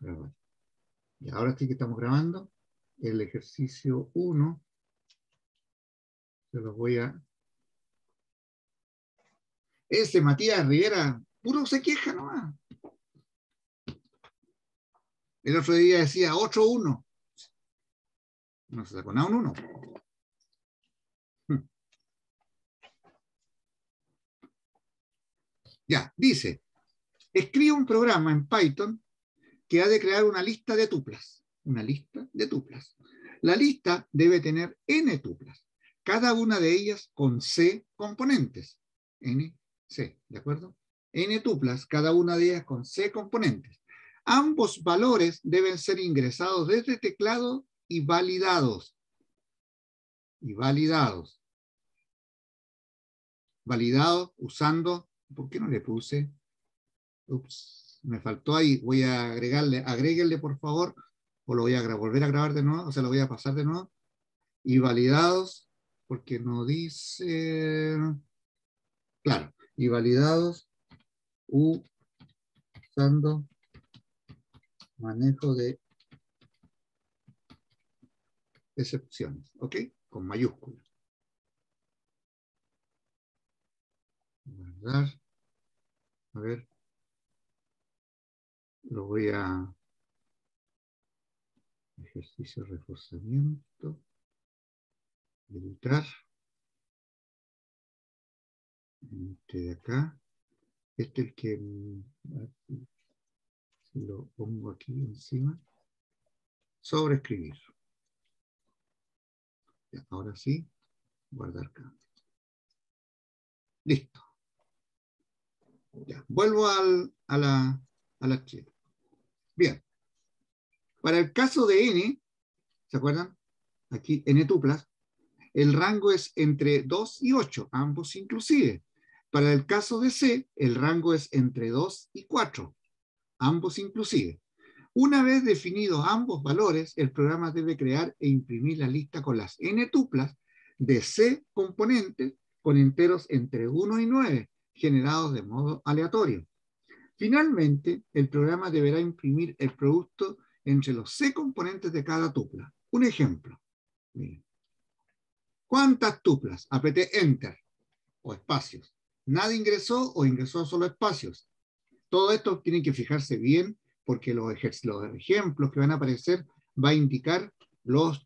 Y ahora sí que estamos grabando el ejercicio 1. Se los voy a... Ese Matías Rivera, puro se queja nomás. El otro día decía 8-1. No se sacó nada un 1. Ya, dice, escribe un programa en Python que ha de crear una lista de tuplas. Una lista de tuplas. La lista debe tener n tuplas, cada una de ellas con c componentes. n, c, ¿de acuerdo? n tuplas, cada una de ellas con c componentes. Ambos valores deben ser ingresados desde teclado y validados. Y validados. Validados usando ¿Por qué no le puse? Ups, me faltó ahí. Voy a agregarle, agréguenle por favor, o lo voy a volver a grabar de nuevo, o sea, lo voy a pasar de nuevo. Y validados, porque no dice. Claro, y validados usando manejo de excepciones, ¿ok? Con mayúsculas. A ver. Lo voy a... Ejercicio de reforzamiento. Editar. Este de acá. Este es el que... Si lo pongo aquí encima. Sobreescribir. Ahora sí. Guardar cambio. Listo. Ya, vuelvo al, a la, a la Bien. Para el caso de n, ¿se acuerdan? Aquí, n tuplas, el rango es entre 2 y 8, ambos inclusive. Para el caso de C, el rango es entre 2 y 4, ambos inclusive. Una vez definidos ambos valores, el programa debe crear e imprimir la lista con las n tuplas de C componentes con enteros entre 1 y 9, generados de modo aleatorio. Finalmente, el programa deberá imprimir el producto entre los C componentes de cada tupla. Un ejemplo. ¿Cuántas tuplas? Apreté Enter o espacios. Nada ingresó o ingresó solo espacios. Todo esto tienen que fijarse bien porque los, los ejemplos que van a aparecer va a indicar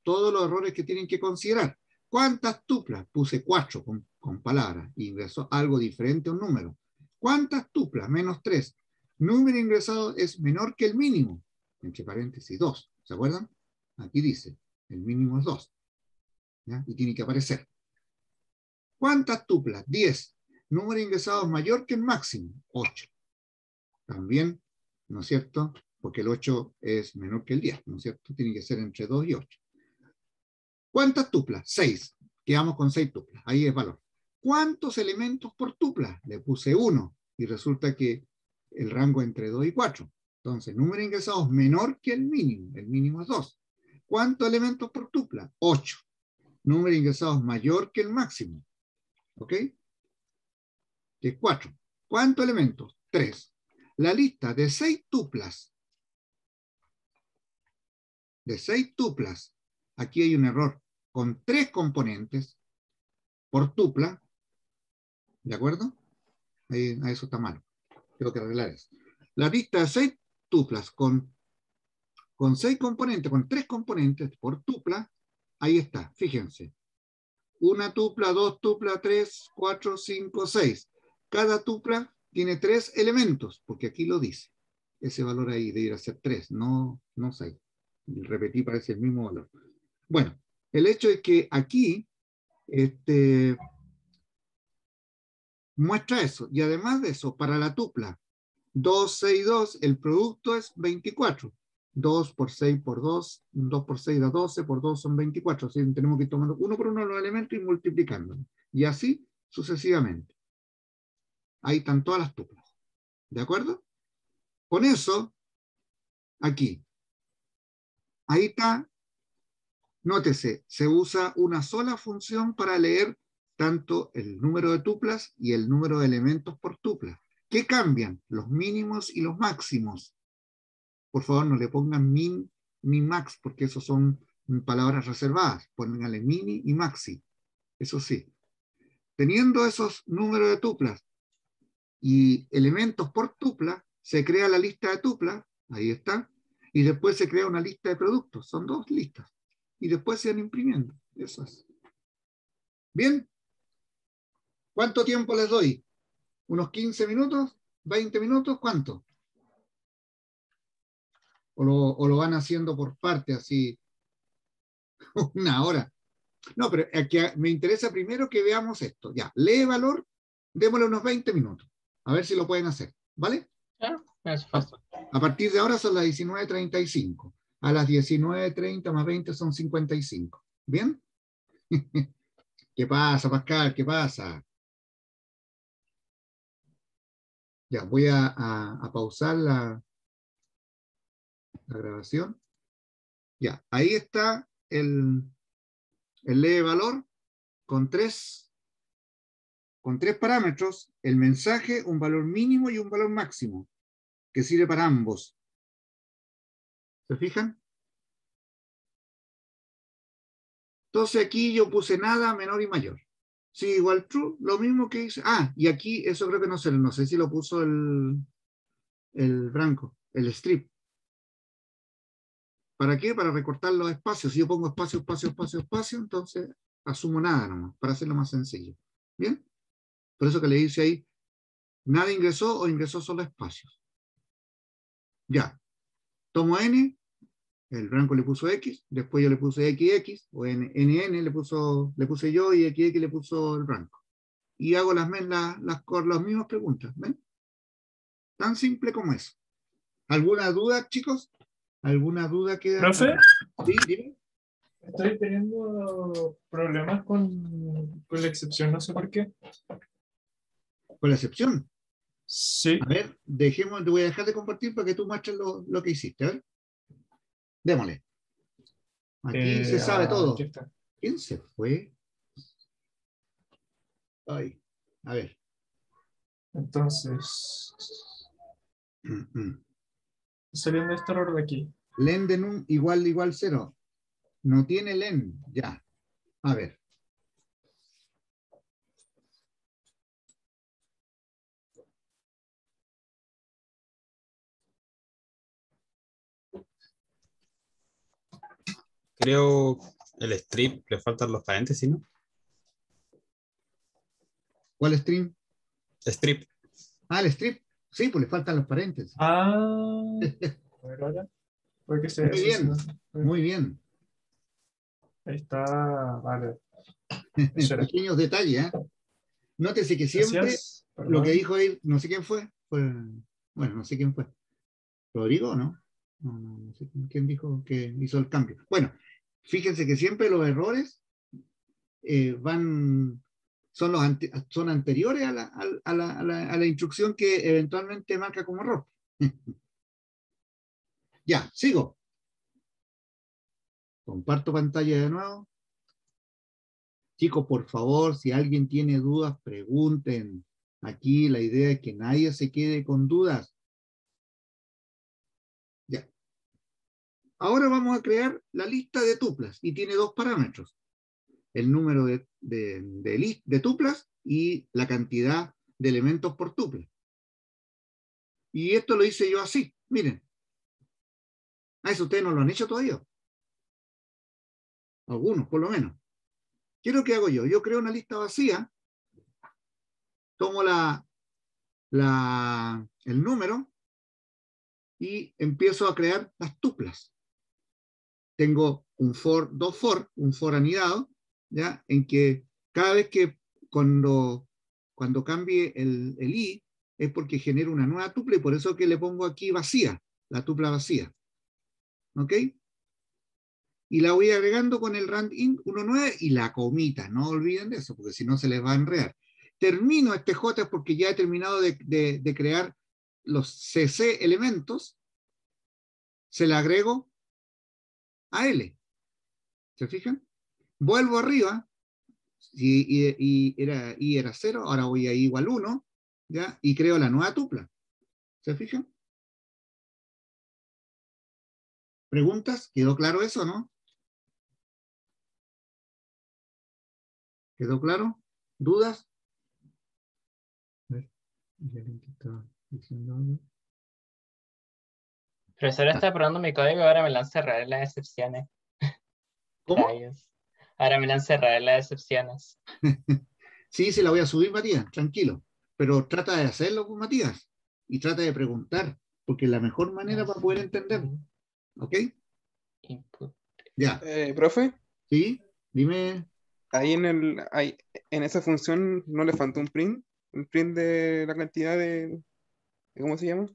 todos los errores que tienen que considerar. ¿Cuántas tuplas? Puse cuatro con, con palabras. Ingresó algo diferente a un número. ¿Cuántas tuplas? Menos tres. Número ingresado es menor que el mínimo. Entre paréntesis, dos. ¿Se acuerdan? Aquí dice, el mínimo es dos. Y tiene que aparecer. ¿Cuántas tuplas? Diez. Número ingresado es mayor que el máximo. Ocho. También, ¿no es cierto? Porque el 8 es menor que el 10, ¿no es cierto? Tiene que ser entre 2 y 8. ¿Cuántas tuplas? Seis. Quedamos con seis tuplas. Ahí es valor. ¿Cuántos elementos por tupla? Le puse uno y resulta que el rango entre 2 y 4. Entonces, número ingresado es menor que el mínimo. El mínimo es 2. ¿Cuántos elementos por tupla? 8. Número ingresado es mayor que el máximo. ¿Ok? Que es 4. ¿Cuántos elementos? 3. La lista de 6 tuplas. De 6 tuplas aquí hay un error con tres componentes por tupla, ¿de acuerdo? Ahí, eso está mal. Tengo que arreglar eso. La lista de seis tuplas con, con seis componentes, con tres componentes por tupla, ahí está, fíjense. Una tupla, dos tupla, tres, cuatro, cinco, seis. Cada tupla tiene tres elementos, porque aquí lo dice. Ese valor ahí debe ir a ser tres, no, no seis. Repetí, parece el mismo valor. Bueno, el hecho es que aquí este, muestra eso. Y además de eso, para la tupla 2, 6, 2, el producto es 24. 2 por 6 por 2, 2 por 6 da 12, por 2 son 24. Así tenemos que ir tomando uno por uno los elementos y multiplicándolos. Y así sucesivamente. Ahí están todas las tuplas. ¿De acuerdo? Con eso, aquí. Ahí está Nótese, se usa una sola función para leer tanto el número de tuplas y el número de elementos por tupla. ¿Qué cambian? Los mínimos y los máximos. por favor no le pongan min ni max, porque eso son palabras reservadas. Pónganle mini y maxi. Eso sí. Teniendo esos números de tuplas y elementos por tupla, se crea la lista de tuplas, ahí está, y después se crea una lista de productos. Son dos listas. Y después se van imprimiendo. Eso es. Bien. ¿Cuánto tiempo les doy? ¿Unos 15 minutos? ¿20 minutos? ¿Cuánto? O lo, o lo van haciendo por parte, así, una hora. No, pero aquí me interesa primero que veamos esto. Ya, lee valor, démosle unos 20 minutos. A ver si lo pueden hacer. ¿Vale? es fácil. A partir de ahora son las 19.35. A las 19.30 más 20 son 55. ¿Bien? ¿Qué pasa, Pascal? ¿Qué pasa? Ya, voy a, pausar la, la grabación. Ya, ahí está el, el lee valor con tres, con tres parámetros, el mensaje, un valor mínimo y un valor máximo, que sirve para ambos. ¿Se fijan? Entonces aquí yo puse nada, menor y mayor. Sí, igual true, lo mismo que hice. Ah, y aquí eso creo que no sé, no sé si lo puso el, el Branco, el strip. ¿Para qué? Para recortar los espacios. Si yo pongo espacio, espacio, espacio, espacio, entonces asumo nada nomás, para hacerlo más sencillo. ¿Bien? Por eso que le dice ahí, nada ingresó o ingresó solo espacios. Ya. Tomo n, el blanco le puso x, después yo le puse xx, o n, nn le, puso, le puse yo y xx le puso el blanco. Y hago las, las, las, las mismas preguntas. ¿Ven? Tan simple como eso. ¿Alguna duda, chicos? ¿Alguna duda que... ¿Profe? Sí, dime. Estoy teniendo problemas con, con la excepción, no sé por qué. ¿Con la excepción? Sí. A ver, dejemos, te voy a dejar de compartir para que tú muestres lo, lo que hiciste. A ver. Démosle. Aquí Eh, se sabe ah, todo. ¿Quién se fue? Ay, a ver. Entonces, Mm, mm. saliendo este error de aquí. Len de num igual igual cero. No tiene len, ya. A ver. Creo el strip le faltan los paréntesis, ¿no? ¿Cuál stream? Strip. Ah, el strip. Sí, pues le faltan los paréntesis. Ah, a ver ahora. Porque se, Muy bien. Muy bien. Ahí está, vale. Pequeños detalles, ¿eh? Nótese que siempre Gracias. lo que dijo él, no sé quién fue, fue, bueno, no sé quién fue. ¿Rodrigo o no? No, no, no sé quién dijo que hizo el cambio. Bueno, fíjense que siempre los errores eh, van, son, los son anteriores a la, a, la, a la- a la instrucción que eventualmente marca como error. ya, sigo. Comparto pantalla de nuevo. Chicos, por favor, si alguien tiene dudas, pregunten. Aquí la idea es que nadie se quede con dudas. Ahora vamos a crear la lista de tuplas y tiene dos parámetros. El número de, de, de tuplas y la cantidad de elementos por tupla. Y esto lo hice yo así, miren. A eso ustedes no lo han hecho todavía. Algunos, por lo menos. ¿Qué es lo que hago yo? Yo creo una lista vacía, tomo la, el número y empiezo a crear las tuplas. Tengo un for, dos for, un for anidado, ¿ya? En que cada vez que cuando, cuando cambie el, el i es porque genero una nueva tupla y por eso que le pongo aquí vacía, la tupla vacía. ¿Ok? y la voy agregando con el rand int 1.9 y la comita, no olviden de eso, porque si no se les va a enredar. Termino este J porque ya he terminado de, de- de crear los CC elementos, se le agrego a L. ¿Se fijan? Vuelvo arriba, y, y- era, y era 0, ahora voy a I igual 1, ¿ya? y creo la nueva tupla. ¿Se fijan? ¿Preguntas? ¿Quedó claro eso, no? ¿Quedó claro? ¿Dudas? A ver, ya diciendo algo. Profesor, está probando mi código y ahora me lo han cerrado en las excepciones. ¿Cómo? Rayos. Ahora me lo han cerrado en las excepciones. Sí, se la voy a subir, Matías, tranquilo. Pero trata de hacerlo con Matías y trata de preguntar, porque es la mejor manera para poder entender. ¿Ok? Input. Ya. Eh, profe, ¿Sí? Dime. ahí en el, ahí, en esa función no le falta un print, un print de la cantidad de, de- ¿cómo se llama?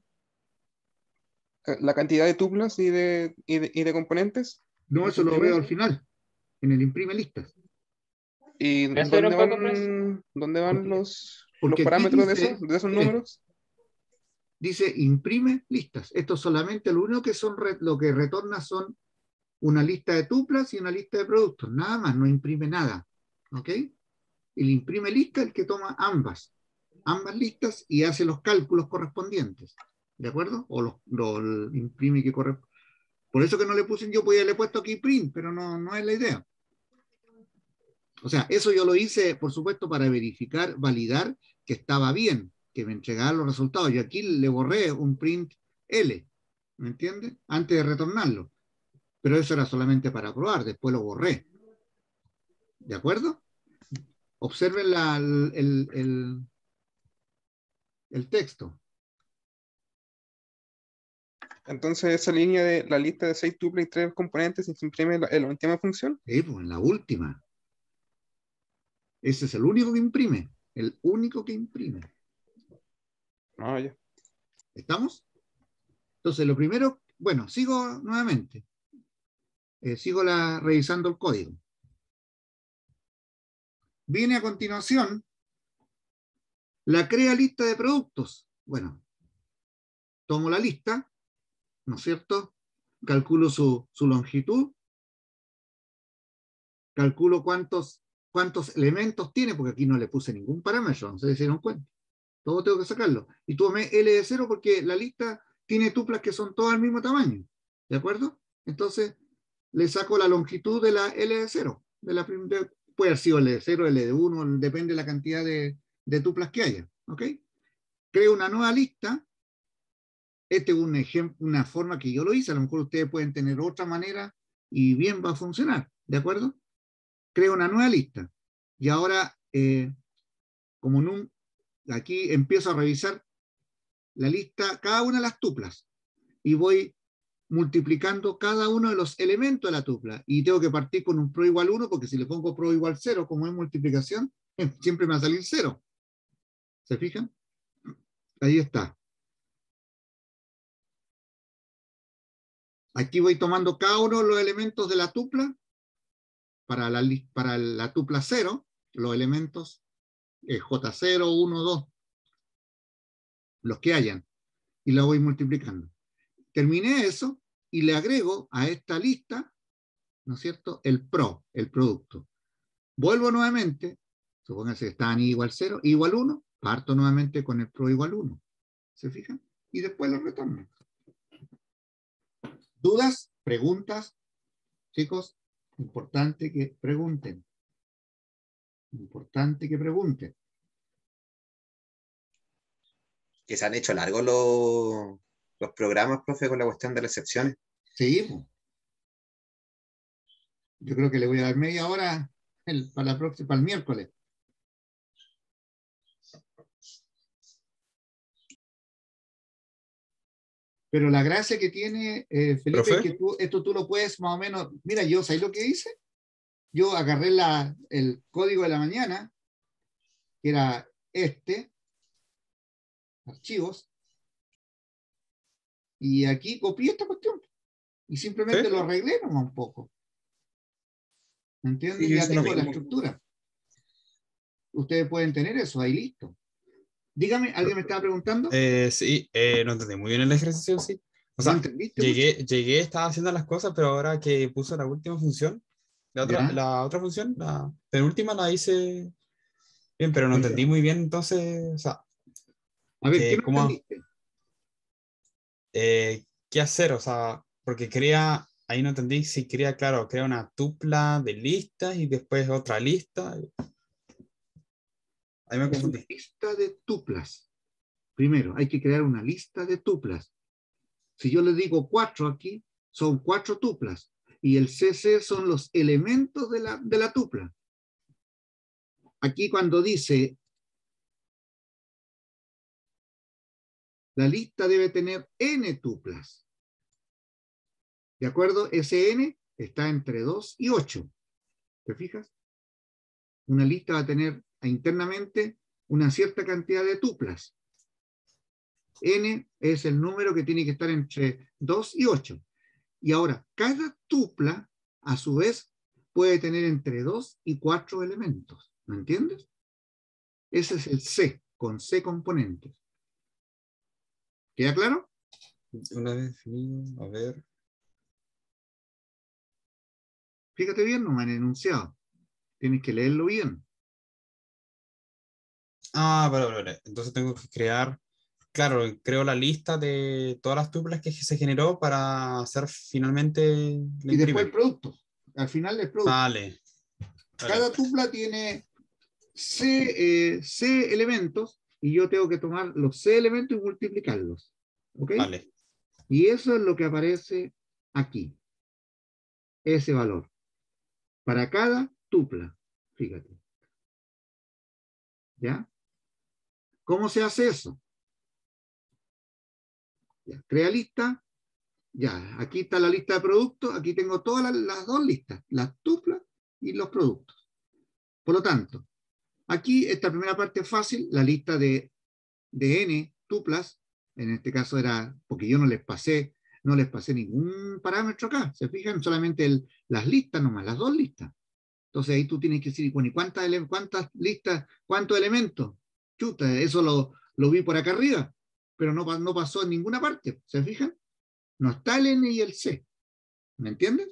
Ca- La cantidad de tuplas y de, y de, y de componentes. No, eso lo veo al final, en el imprime listas. ¿Y ¿Puedes subir dónde van, dónde van los, los parámetros de esos, de esos números? Dice imprime listas. Esto solamente lo único que son lo que retorna son una lista de tuplas y una lista de productos. Nada más, no imprime nada. ¿Ok? El imprime lista es el que toma ambas, ambas listas y hace los cálculos correspondientes. ¿De acuerdo? O los, lo- el imprime que corre. Por eso que no le puse, yo podía le puesto aquí print, pero no, no es la idea. O sea, eso yo lo hice, por supuesto, para verificar, validar que estaba bien, que me entregaran los resultados. Y aquí le borré un print L, ¿me entiende? Antes de retornarlo. Pero eso era solamente para probar, después lo borré. ¿De acuerdo? Observen el- el texto. Entonces esa línea de la lista de seis tuplas y tres componentes se imprime en la, en la última función. Sí, pues en la última. Ese es el único que imprime. El único que imprime. Ah, ya. ¿Estamos? Entonces, lo primero, bueno, sigo nuevamente. Eh, sigo la, revisando el código. Viene a continuación la crea lista de productos. Bueno, tomo la lista, ¿no es cierto? Calculo su, su longitud, calculo cuántos, cuántos elementos tiene, porque aquí no le puse ningún parámetro, no se dieron cuenta. Todo tengo que sacarlo. Y tomé L de 0 porque la lista tiene tuplas que son todas al mismo tamaño. ¿De acuerdo? Entonces, le saco la longitud de la L de 0. De la de- puede haber sido L de 0, L de 1, depende de la cantidad de, de tuplas que haya. ¿Ok? Creo una nueva lista. Este es un ejemplo, una forma que yo lo hice. A lo mejor ustedes pueden tener otra manera y bien va a funcionar. ¿De acuerdo? Creo una nueva lista. Y ahora, eh, como un, aquí empiezo a revisar la lista, cada una de las tuplas, y voy multiplicando cada uno de los elementos de la tupla. Y tengo que partir con un pro igual 1, porque si le pongo pro igual 0, como es multiplicación, siempre me va a salir 0. ¿Se fijan? Ahí está. Aquí voy tomando cada uno de los elementos de la tupla para la, tupla 0, los elementos eh, J0, 1, 2, los que hayan, y la voy multiplicando. Terminé eso y le agrego a esta lista, ¿no es cierto?, el pro, el producto. Vuelvo nuevamente, supónganse que están igual 0, igual 1, parto nuevamente con el pro igual 1. ¿Se fijan? Y después lo retorno. ¿Dudas? ¿Preguntas? Chicos, importante que pregunten. Importante que pregunten. que se han hecho largos los, los programas, profe, con la cuestión de las excepciones. Sí, yo creo que le voy a dar media hora el- para, la próxima, para el miércoles. Pero la gracia que tiene, eh, Felipe, es que tú, esto tú lo puedes más o menos. Mira, yo, ¿sabes lo que hice? Yo agarré la, el código de la mañana, que era este, archivos, y aquí copié esta cuestión. Y simplemente ¿Sí? lo arreglé nomás un poco. ¿Me entiendes? Sí, ya tengo la mismo. estructura. Ustedes pueden tener eso ahí listo. Dígame, ¿alguien me estaba preguntando? Eh, sí, eh, no entendí muy bien el ejercicio, sí. O ¿No sea, llegué, llegué, estaba haciendo las cosas, pero ahora que puso la última función, la otra, la otra función, la penúltima la hice bien, pero no entendí muy bien, entonces, o sea, A ver, eh, ¿qué ¿cómo? eh, ¿qué hacer? O sea, porque crea, ahí no entendí si crea, claro, crea una tupla de listas y después otra lista. Ahí me Es una confundí. lista de tuplas. Primero, hay que crear una lista de tuplas. Si yo le digo cuatro aquí, son cuatro tuplas. Y el CC son los elementos de la, de la tupla. Aquí cuando dice la lista debe tener n tuplas. ¿De acuerdo? Ese n está entre 2 y 8. ¿Te fijas? Una lista va a tener internamente una cierta cantidad de tuplas. n es el número que tiene que estar entre 2 y 8. Y ahora, cada tupla, a su vez, puede tener entre 2 y 4 elementos. ¿Me entiendes? Ese es el C, con C componentes. ¿Queda claro? Una vez a ver. Fíjate bien, no me han enunciado. Tienes que leerlo bien. Ah, vale, vale, vale. Entonces tengo que crear, claro, creo la lista de todas las tuplas que se generó para hacer finalmente Y después el producto. Al final el producto. Vale. Vale. Cada tupla tiene C, eh, C elementos y yo tengo que tomar los C elementos y multiplicarlos. ¿Ok? Vale. Y eso es lo que aparece aquí. Ese valor. Para cada tupla. Fíjate. ¿Ya? ¿Cómo se hace eso? Ya, Crea lista. Ya, aquí está la lista de productos. Aquí tengo todas las, las dos listas, las tuplas y los productos. Por lo tanto, aquí esta primera parte es fácil, la lista de, de n tuplas, en este caso era porque yo no les pasé, no les pasé ningún parámetro acá, se fijan solamente el- las listas nomás, las dos listas. Entonces ahí tú tienes que decir, bueno, ¿y cuántas, cuántas listas, cuántos elementos? Chuta, eso lo, lo vi por acá arriba, pero no, pa- no pasó en ninguna parte, ¿se fijan? No está el n y el c, ¿me entiendes?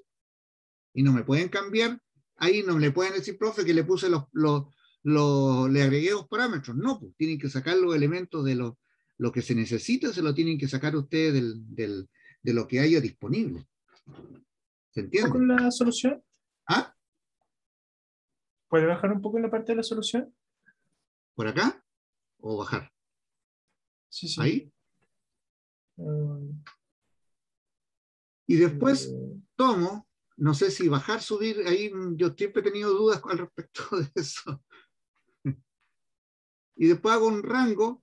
Y no me pueden cambiar ahí no le pueden decir, profe, que le puse los, los, los- le agregué dos parámetros. No, pues tienen que sacar los elementos de lo, lo que se necesita, se lo tienen que sacar ustedes del, del- de lo que haya disponible. ¿Se ¿Un entiende? poco en la solución? ¿Ah? ¿Puede bajar un poco en la parte de la solución? ¿Por acá? ¿O bajar? Sí, sí. Ahí. Um, Y después tomo, no sé si bajar, subir, ahí yo siempre he tenido dudas al respecto de eso. Y después hago un rango,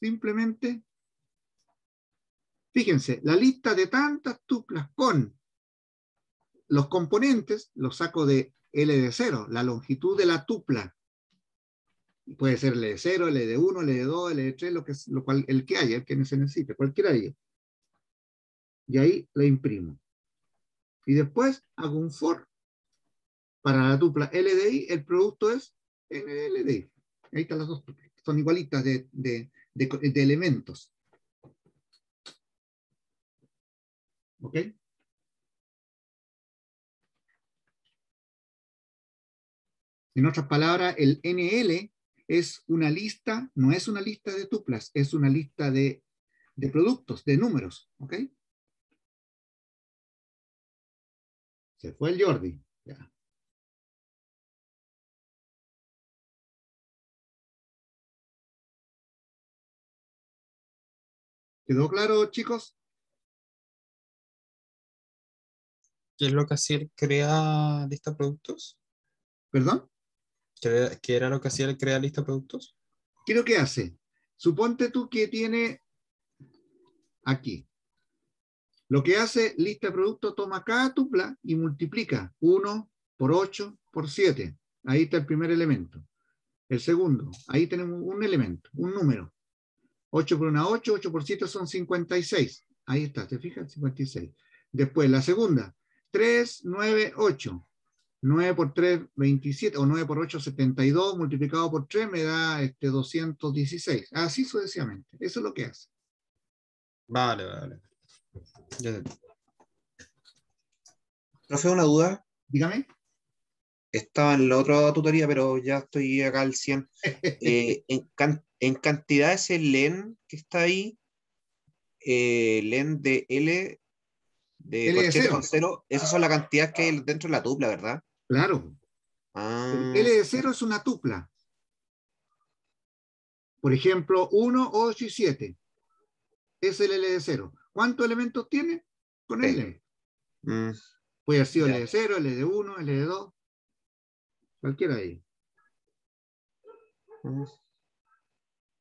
simplemente, fíjense, la lista de tantas tuplas con los componentes los saco de L de 0, la longitud de la tupla. Puede ser L de 0, L de 1, L de 2, L de 3, lo que, lo cual, el que haya, el que se necesite, cualquiera de ellos. Y ahí la imprimo. Y después hago un for para la tupla LDI, el producto es NLDI. Ahí están las dos. Son igualitas de, de- de de elementos. ¿Ok? En otras palabras, el NL es una lista, no es una lista de tuplas, es una lista de, de productos, de números. ¿Ok? Se fue el Jordi. Ya. ¿Quedó claro, chicos? ¿Qué es lo que hacía crea lista de productos? ¿Perdón? ¿Qué era, lo que hacía el crea lista de productos? ¿Qué es lo que hace? Suponte tú que tiene aquí. Lo que hace lista de productos, toma cada tupla y multiplica 1 por 8 por 7. Ahí está el primer elemento. El segundo, ahí tenemos un elemento, un número. 8 por 1, 8, 8 por 7 son 56. Ahí está, ¿te fijas? 56. Después, la segunda, 3, 9, 8. 9 por 3, 27, o 9 por 8, 72, multiplicado por 3 me da este, 216. Así sucesivamente. Eso es lo que hace. Vale, vale. Ya. Profe, una duda. Dígame. Estaba en la otra tutoría, pero ya estoy acá al 100. Eh, en, can- en cantidad ese len que está ahí, eh, len de L, De L de cero. con cero, esas son las cantidades que hay dentro de la tupla, ¿verdad? Claro. Ah, El L de 0 es una tupla. Por ejemplo, 1, 8 y 7. Es el L de 0. ¿Cuántos elementos tiene? Con. L. mm, Puede haber sido. L de 0, L de 1, L de 2. Cualquiera de ellos. mm.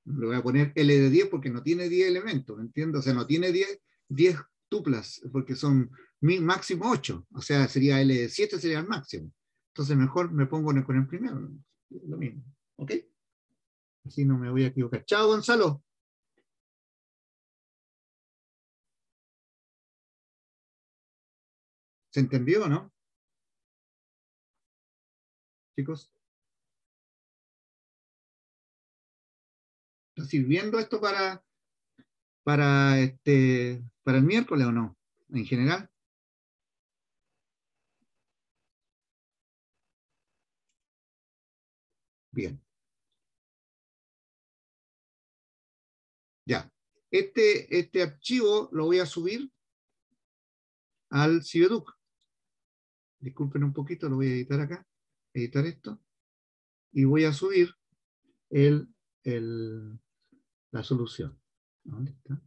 Le voy a poner L de 10 porque no tiene 10 elementos, ¿me entiendes? O sea, no tiene 10, 10 tuplas porque son máximo 8. O sea, sería L de 7 sería el máximo. Entonces mejor me pongo con el primero. Lo mismo. ¿Ok? Así no me voy a equivocar. Chao, Gonzalo. ¿Se entendió o no? Chicos. ¿Está sirviendo esto para, para, este, para el miércoles o no? En general. Bien. Ya. Este, este archivo lo voy a subir al Cibeduc. Disculpen un poquito, lo voy a editar acá. Editar esto. Y voy a subir el, el, la solución. ¿Dónde está?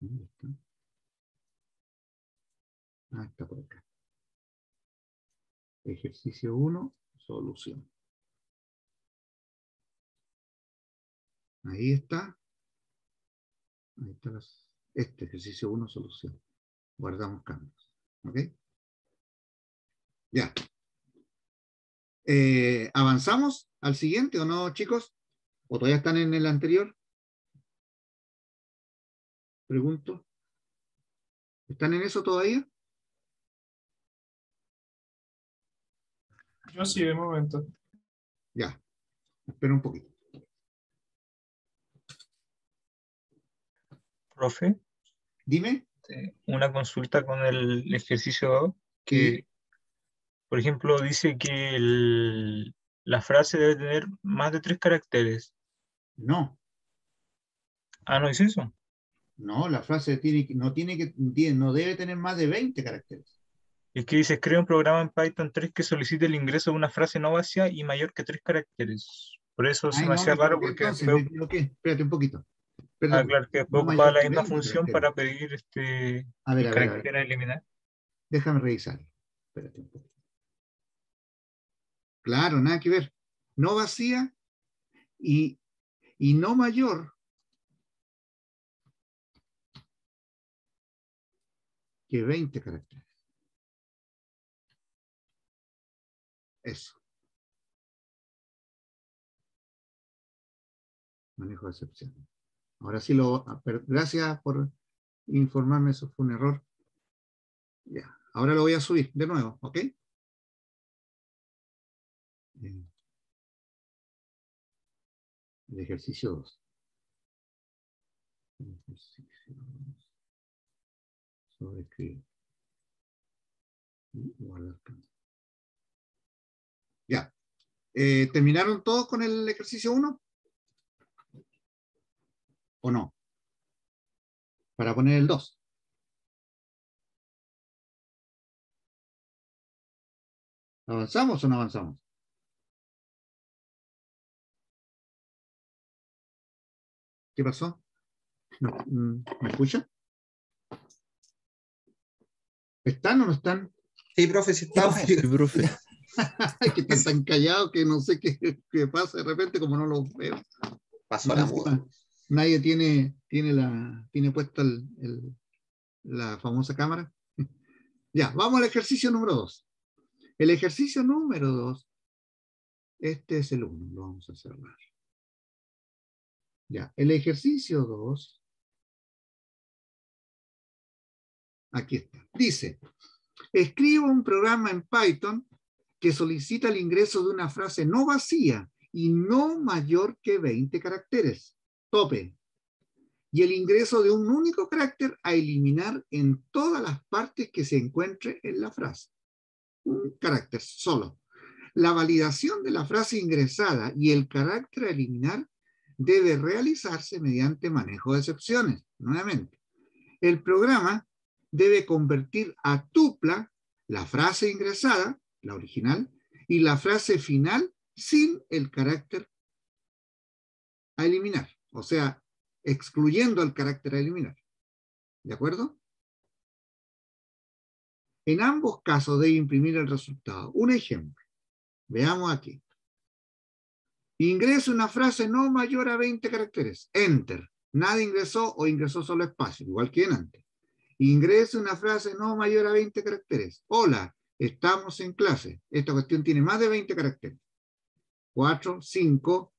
¿Dónde está? Ah, está por acá. Ejercicio 1, solución. Ahí está. Ahí está las- este ejercicio 1, solución. Guardamos cambios. ¿Ok? Ya. Eh, ¿Avanzamos al siguiente o no, chicos? ¿O todavía están en el anterior? Pregunto. ¿Están en eso todavía? Yo sí, de momento. Ya. Espera un poquito. Profe, Dime. eh, una consulta con el ejercicio 2, que, por ejemplo, dice que el- la frase debe tener más de tres caracteres. No. Ah, ¿no es eso? No, la frase tiene, que- no, tiene que, no debe tener más de 20 caracteres. Es que dice, crea un programa en Python 3 que solicite el ingreso de una frase no vacía y mayor que tres caracteres. Por eso se Ay, me no, hacía raro porque entonces, me equivoqué. Espérate un poquito. Ah, Perdón. claro, que No ocupaba la misma 20 función para pedir este A ver, a ver, a ver. carácter a eliminar. Déjame revisar. Espérate un poquito. Claro, nada que ver. No vacía y, y no mayor que 20 caracteres. Eso. Manejo de excepción. Ahora sí lo... ah, Gracias por informarme, eso fue un error. Ya, ahora lo voy a subir de nuevo, ¿ok? El ejercicio 2. El ejercicio 2. Sobreescribir. Guardar. Ya. Eh, ¿Terminaron todos con el ejercicio 1? ¿O no? Para poner el 2. ¿Avanzamos o no avanzamos? ¿Qué pasó? ¿No- mm, ¿Me escuchan? ¿Están o no están? Sí, profe, sí estamos. Sí, profe. Que están tan callados que no sé qué, qué pasa de repente como no los veo. Pasó la muda. Nadie tiene, tiene, la, tiene puesta el- la famosa cámara. Ya, vamos al ejercicio número 2. El ejercicio número 2, este es el 1, lo vamos a cerrar. Ya, el ejercicio 2, aquí está. Dice, escriba un programa en Python que solicita el ingreso de una frase no vacía y no mayor que 20 caracteres. Tope. Y el ingreso de un único carácter a eliminar en todas las partes que se encuentre en la frase. Un carácter solo. La validación de la frase ingresada y el carácter a eliminar debe realizarse mediante manejo de excepciones. Nuevamente, el programa debe convertir a tupla la frase ingresada, la original, y la frase final sin el carácter a eliminar. O sea, excluyendo el carácter eliminar. ¿De acuerdo? En ambos casos debe imprimir el resultado. Un ejemplo. Veamos aquí. Ingresa una frase no mayor a 20 caracteres. Enter. Nada ingresó o ingresó solo espacio, igual que en antes. Ingresa una frase no mayor a 20 caracteres. Hola, estamos en clase. Esta cuestión tiene más de 20 caracteres. 4, 5,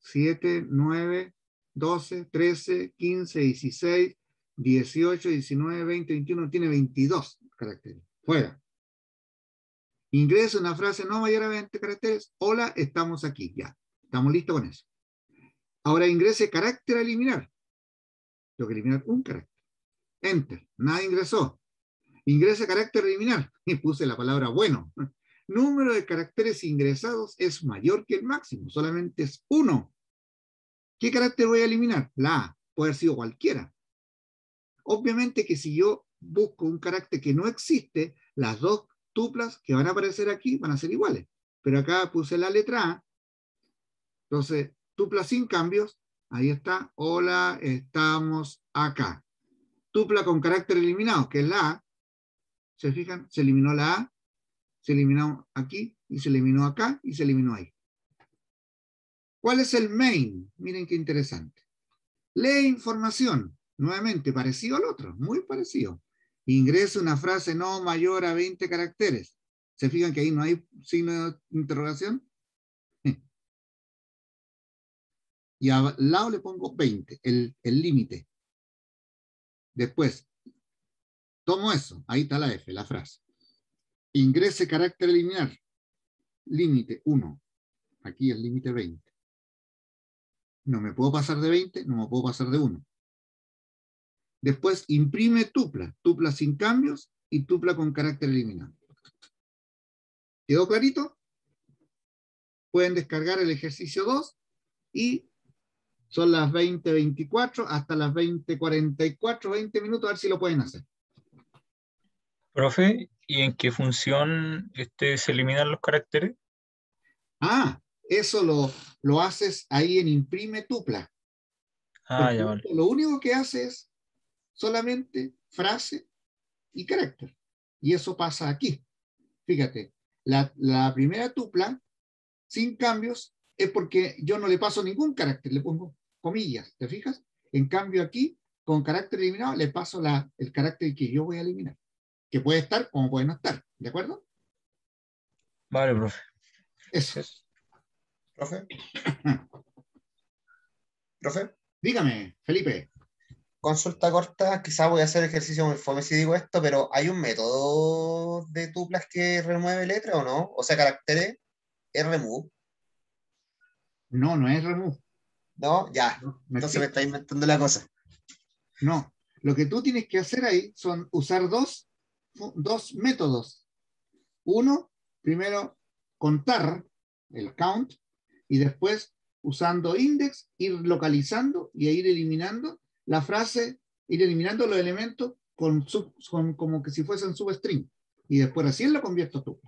7, 9, 12, 13, 15, 16, 18, 19, 20, 21. Tiene 22 caracteres. Fuera. Ingresa una frase no mayor a 20 caracteres. Hola, estamos aquí. Ya. Estamos listos con eso. Ahora ingrese carácter a eliminar. Tengo que eliminar un carácter. Enter. Nada ingresó. Ingrese carácter a eliminar. Y puse la palabra bueno. Número de caracteres ingresados es mayor que el máximo. Solamente es uno. ¿Qué carácter voy a eliminar? La A. Puede haber sido cualquiera. Obviamente que si yo busco un carácter que no existe, las dos tuplas que van a aparecer aquí van a ser iguales. Pero acá puse la letra A. Entonces, tupla sin cambios. Ahí está. Hola, estamos acá. Tupla con carácter eliminado, que es la A. ¿Se fijan? Se eliminó la A, se eliminó aquí, y se eliminó acá, y se eliminó ahí. ¿Cuál es el main? Miren qué interesante. Lee información. Nuevamente, parecido al otro, muy parecido. Ingresa una frase no mayor a 20 caracteres. ¿Se fijan que ahí no hay signo de interrogación? Y al lado le pongo 20, el el límite. Después, tomo eso, ahí está la F, la frase. Ingrese carácter eliminar. Límite 1. Aquí el límite 20. No me puedo pasar de 20, no me puedo pasar de 1. Después imprime tupla, tupla sin cambios y tupla con carácter eliminado. ¿Quedó clarito? Pueden descargar el ejercicio 2 y son las 20.24 hasta las 20.44, 20 minutos, a ver si lo pueden hacer. Profe, ¿y en qué función este, se eliminan los caracteres? Ah, eso lo, lo haces ahí en imprime tupla. Ah, ya vale. Lo único que hace es solamente frase y carácter. Y eso pasa aquí. Fíjate, la, la primera tupla, sin cambios, es porque yo no le paso ningún carácter, le pongo comillas, ¿te fijas? En cambio aquí, con carácter eliminado, le paso la, el carácter que yo voy a eliminar, que puede estar como puede no estar, ¿de acuerdo? Vale, profe. Eso. ¿Profe? ¿Profe? Dígame, Felipe. Consulta corta, quizá voy a hacer ejercicio muy fome si digo esto, pero ¿hay un método de tuplas que remueve letra o no? O sea, caracteres es remove, No, no es remove. ¿no? Ya, No, entonces me está inventando la cosa. No, lo que tú tienes que hacer ahí son usar dos, dos métodos. Uno, primero contar el count y después usando index, ir localizando y ir eliminando la frase, ir eliminando los elementos con, sub- con- como que si fuesen substring. Y después así lo convierto tú.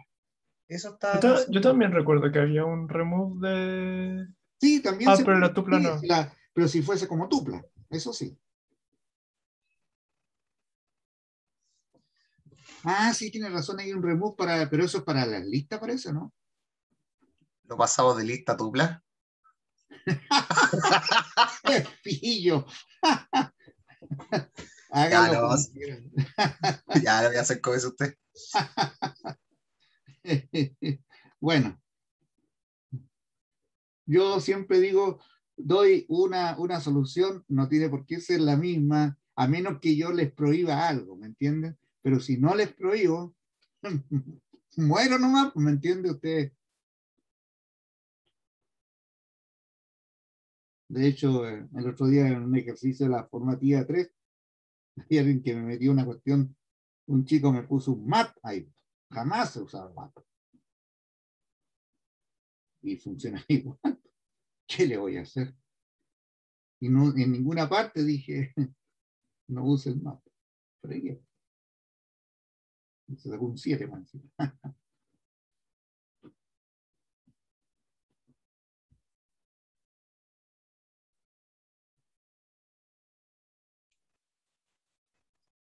Eso Yo, está... ta- yo también recuerdo que había un remove de. Sí, también Ah, se pero la tupla no. la- pero si fuese como tupla, eso sí. Ah, sí, tiene razón, hay un remove para, pero eso es para la lista, parece, ¿no? Lo pasamos de lista a tupla. ¡Qué pillo! Ya, quieran. ya lo voy a hacer con eso usted. bueno, yo siempre digo, doy una, una solución, no tiene por qué ser la misma, a menos que yo les prohíba algo, ¿me entienden? Pero si no les prohíbo, muero nomás, ¿me entiende usted? De hecho, eh, el otro día en un ejercicio de la formativa 3, hay alguien que me metió una cuestión, un chico me puso un map ahí, jamás he usado map. Y funciona igual. ¿Qué le voy a hacer? Y no, en ninguna parte dije, no use el map. Pero Se sacó un 7, man.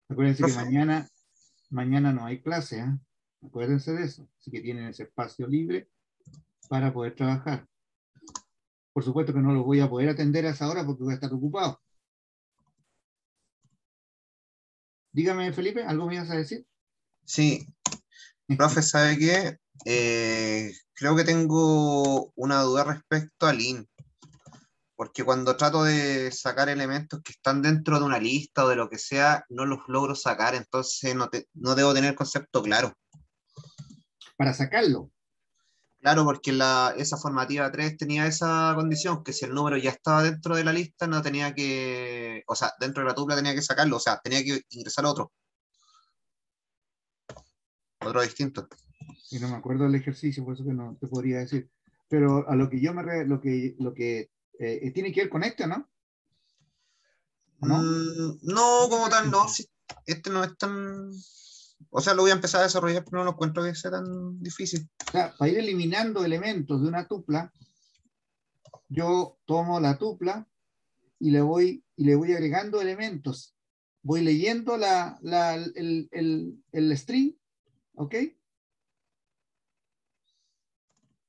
Acuérdense que mañana, mañana no hay clase, ¿ah? Acuérdense de eso. Así que tienen ese espacio libre para poder trabajar. Por supuesto que no los voy a poder atender a esa hora porque voy a estar ocupado. Dígame, Felipe, ¿algo me ibas a decir? Sí, profe, ¿sabe qué? Eh, creo que tengo una duda respecto al IN. Porque cuando trato de sacar elementos que están dentro de una lista o de lo que sea, no los logro sacar, entonces no, te- no debo tener concepto claro. Para sacarlo. Claro, porque la, esa formativa 3 tenía esa condición, que si el número ya estaba dentro de la lista, no tenía que, o sea, dentro de la tupla tenía que sacarlo, o sea, tenía que ingresar otro. Otro distinto. y no me acuerdo del ejercicio, por eso que no te podría decir. Pero a lo que yo me re- lo que lo que eh, tiene que ver con este, ¿no? ¿No? Mm, no, como tal, no. este no es tan. O sea, lo voy a empezar a desarrollar, pero no lo encuentro que sea tan difícil. O sea, para ir eliminando elementos de una tupla, yo tomo la tupla y le voy, y le voy agregando elementos. Voy leyendo la, la- el, el- el string, ¿ok?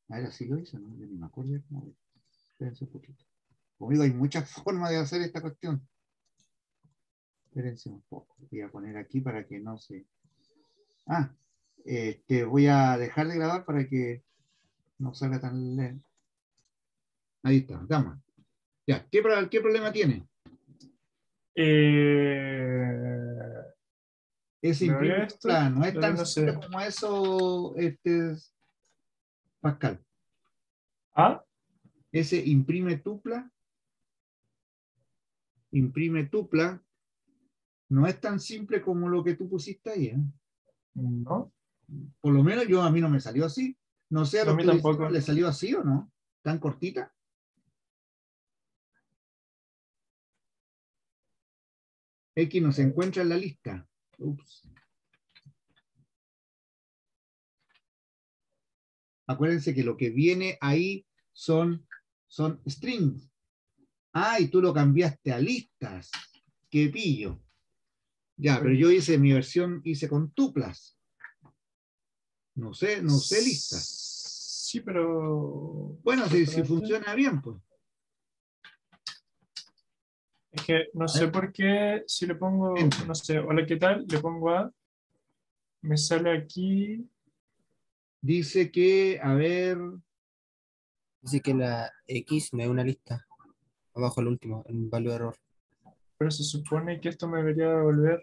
A ver, así lo hice, ¿no? Yo ni me acuerdo cómo Espérense un poquito. Como digo, hay muchas formas de hacer esta cuestión. Espérense un poco. Voy a poner aquí para que no se... Ah, este, voy a dejar de grabar para que no salga tan lento. Ahí está, gama. Ya, ¿qué, qué problema tiene? Eh, Imprime veo esto, tupla, no es tan no simple como eso, este, Pascal. ¿Ah? Ese imprime tupla, imprime tupla, no es tan simple como lo que tú pusiste ahí. ¿eh? No. Por lo menos yo a mí no me salió así. No sé a No, a lo mí tampoco. le salió así o no. ¿Tan cortita? X no se encuentra en la lista. Ups. Acuérdense que lo que viene ahí son, son strings. Ah, y tú lo cambiaste a listas. Qué pillo. Ya, pero yo hice mi versión, hice con tuplas. No sé, no sé listas. Sí, pero. Bueno, si, si funciona bien, pues. Es que no sé por qué, si le pongo, no sé, hola, ¿qué tal? Le pongo A, me sale aquí, Dice que, a ver, Dice que la X no es una lista. Abajo el último, el valor de error. pero se supone que esto me debería devolver.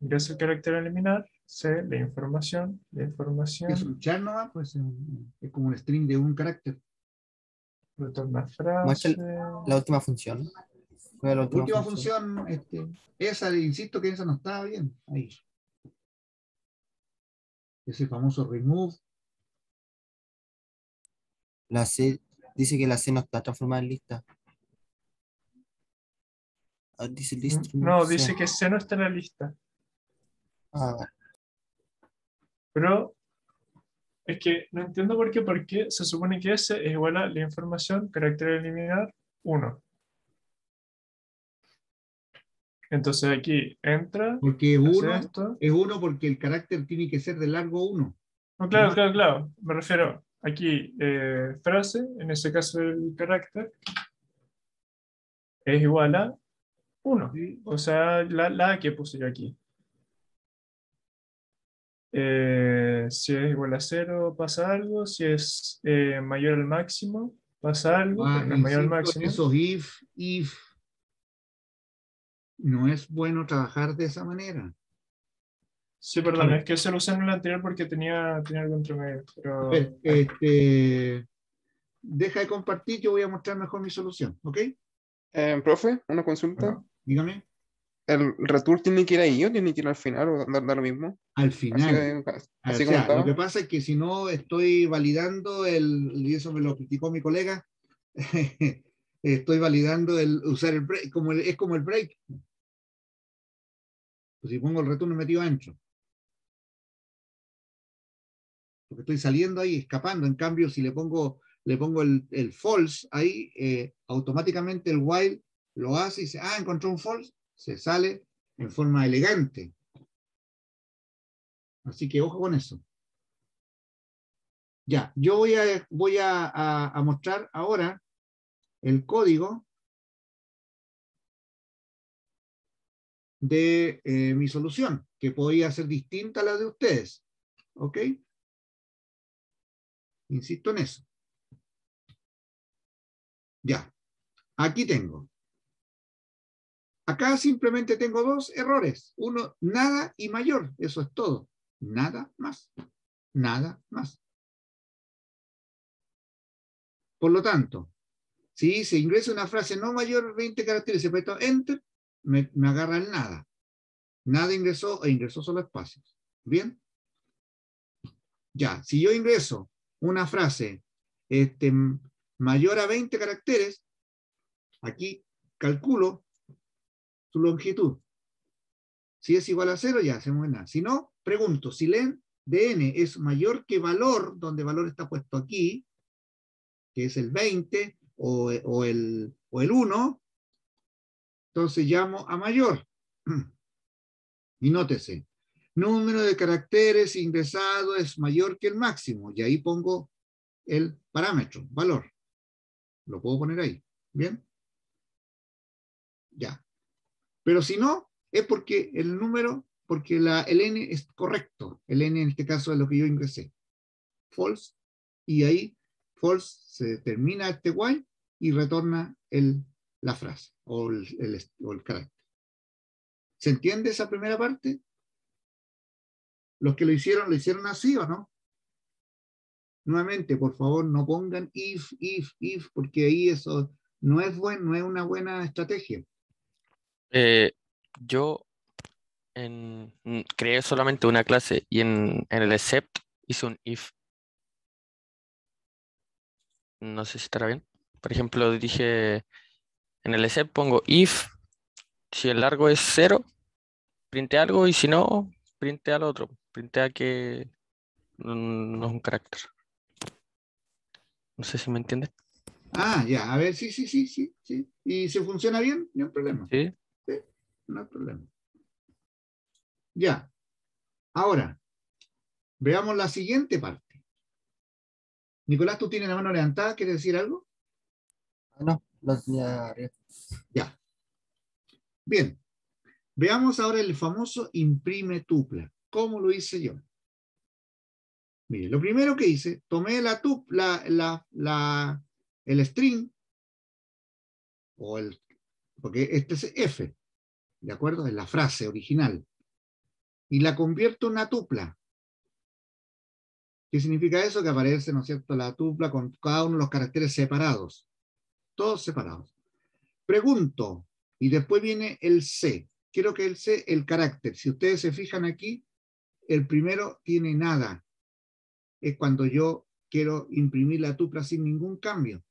Ingreso el carácter a eliminar, C, la información, la información, es un char nomás, pues es como un string de un carácter. retorna frase. La última función. ¿Cuál es la última, Última función? función, este, esa, insisto que esa no estaba bien. Ahí. Ese famoso remove. La C dice que la C no está transformada en lista. Ah, dice list. No, C. dice que C no está en la lista. Ah, vale. Pero es que no entiendo por qué, porque se supone que S es igual a la información, carácter eliminar, 1. Entonces aquí entra, Porque uno, esto. es uno porque el carácter tiene que ser de largo uno. No, claro, ¿no? claro, claro. Me refiero aquí, eh, frase, en ese caso el carácter, es igual a 1. ¿sí? O sea, la, la que puse yo aquí. Eh, si es igual a 0, pasa algo. Si es eh, mayor al máximo, pasa algo. Ah, mayor al máximo. esos if, if, no es bueno trabajar de esa manera. Sí, perdón, es que se lo usé en el anterior porque tenía, tenía algo entre medio. Pero... A ver, este, deja de compartir, yo voy a mostrar mejor mi solución, ¿ok? Eh, profe, una consulta. Dígame. ¿El return tiene que ir ahí o tiene que ir al final o da, da lo mismo? Al Así, final. Ah, así o sea, lo que pasa es que si no estoy validando el, y eso me lo criticó mi colega, estoy validando el usar el break, como el- es como el break. Pues si pongo el retorno metido ancho. porque estoy saliendo ahí, escapando. En cambio, si le pongo, le pongo el, el false ahí, eh, automáticamente el while lo hace y dice, ah, encontró un false, se sale en forma elegante. Así que ojo con eso. Ya, yo voy a, voy a, mostrar ahora el código de eh, mi solución, que podría ser distinta a la de ustedes. ¿Ok? Insisto en eso. Ya. Aquí tengo. Acá simplemente tengo dos errores. Uno, nada y mayor. Eso es todo. Nada más. Nada más. Por lo tanto, si se ingresa una frase no mayor de 20 caracteres se apretó Enter, me, agarra el nada. Nada ingresó e ingresó solo espacios. ¿Bien? Ya, si yo ingreso una frase este, mayor a 20 caracteres, aquí calculo su longitud. Si es igual a cero, ya hacemos nada. Si no, pregunto, si len de n es mayor que valor, donde valor está puesto aquí, que es el 20 o, o el, o el 1, entonces llamo a mayor. Y nótese, número de caracteres ingresado es mayor que el máximo, y ahí pongo el parámetro, valor. Lo puedo poner ahí. ¿Bien? Ya. Pero si no, es porque el número, porque la, el n es correcto. El n en este caso es lo que yo ingresé. False. Y ahí, false, se termina este while y retorna el, la frase o el, o el carácter. ¿Se entiende esa primera parte? Los que lo hicieron, ¿lo hicieron así o no? Nuevamente, por favor, no pongan if, if, if, porque ahí eso no es buen, no es una buena estrategia. Eh, yo mm, creé solamente una clase y en, en el except hice un if. No sé si estará bien. Por ejemplo, dije en el except pongo if, si el largo es cero, printe algo y si no, printe al otro. Printea que mm, no es un carácter. No sé si me entiende. Ah, ya, a ver, sí, sí, sí, sí, sí. Y si funciona bien, no hay problema. ¿Sí? No hay problema. Ya. Ahora, veamos la siguiente parte. Nicolás, tú tienes la mano levantada, ¿quieres decir algo? No, lo tenía arriba. Ya. Bien. Veamos ahora el famoso imprime tupla. ¿Cómo lo hice yo? Mire, lo primero que hice, tomé la tupla, la, la, el string, o el, porque este es F, ¿de acuerdo? Es la frase original. Y la convierto en una tupla. ¿Qué significa eso? Que aparece, ¿no es cierto?, la tupla con cada uno de los caracteres separados. Todos separados. Pregunto, y después viene el C. Quiero que el C, el carácter. Si ustedes se fijan aquí, el primero tiene nada. Es cuando yo quiero imprimir la tupla sin ningún cambio.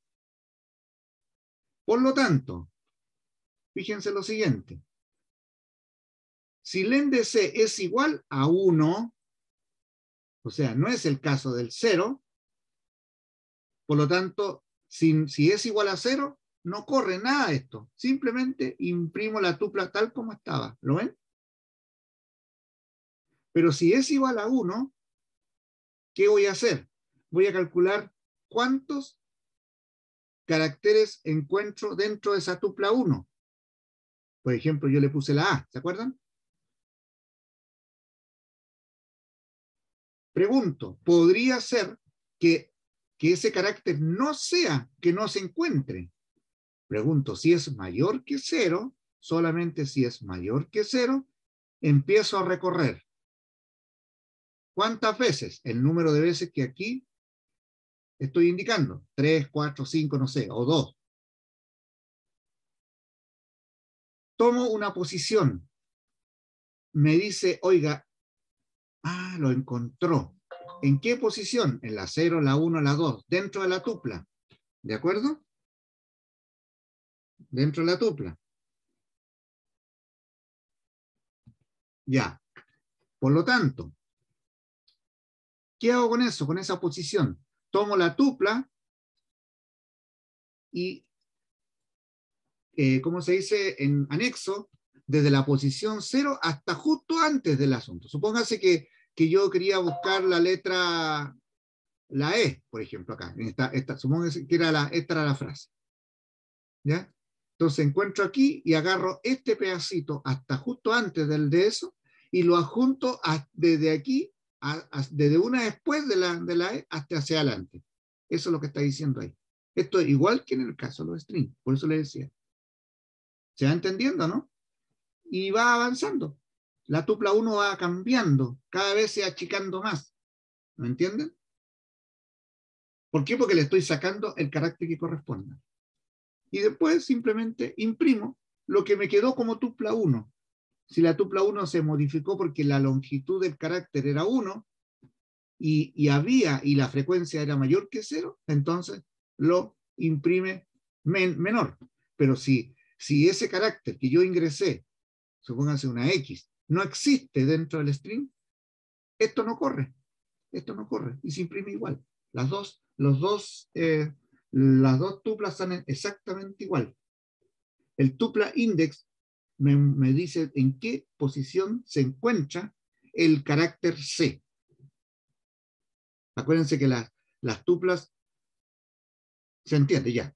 Por lo tanto, fíjense lo siguiente. Si len de C es igual a 1, o sea, no es el caso del 0, por lo tanto, si, si es igual a 0, no corre nada esto. Simplemente imprimo la tupla tal como estaba. ¿Lo ven? Pero si es igual a 1, ¿qué voy a hacer? Voy a calcular cuántos caracteres encuentro dentro de esa tupla 1. Por ejemplo, yo le puse la A, ¿se acuerdan? Pregunto, ¿podría ser que, que ese carácter no sea, que no se encuentre? Pregunto, si es mayor que cero, solamente si es mayor que cero, empiezo a recorrer. ¿Cuántas veces? El número de veces que aquí estoy indicando. Tres, cuatro, cinco, no sé, o dos. Tomo una posición. Me dice, oiga, ah, lo encontró. ¿En qué posición? En la 0, la 1, la 2, dentro de la tupla. ¿De acuerdo? Dentro de la tupla. Ya. Por lo tanto, ¿Qué hago con eso? Con esa posición. Tomo la tupla y, eh, ¿cómo se dice? En anexo, desde la posición 0 hasta justo antes del asunto. Supóngase que, que yo quería buscar la letra, la E, por ejemplo, acá. En esta, esta, supóngase que era la, esta era la frase. ¿Ya? Entonces encuentro aquí y agarro este pedacito hasta justo antes del de eso y lo adjunto a- desde aquí, a- a- desde una después de la, de la E hasta hacia adelante. Eso es lo que está diciendo ahí. Esto es igual que en el caso de los strings, por eso le decía. ¿Se va entendiendo, no? Y va avanzando. La tupla 1 va cambiando, cada vez se achicando más. ¿Me entienden? ¿Por qué? Porque le estoy sacando el carácter que corresponda. Y después simplemente imprimo lo que me quedó como tupla 1. Si la tupla 1 se modificó porque la longitud del carácter era 1 y, y había y la frecuencia era mayor que 0, entonces lo imprime men- menor. Pero si, si ese carácter que yo ingresé, supóngase una X, no existe dentro del string, esto no corre. Esto no corre y se imprime igual. Las dos, los dos, eh, las dos tuplas están exactamente igual. El tupla index me, me dice en qué posición se encuentra el carácter C. Acuérdense que las, las tuplas, se entiende ya.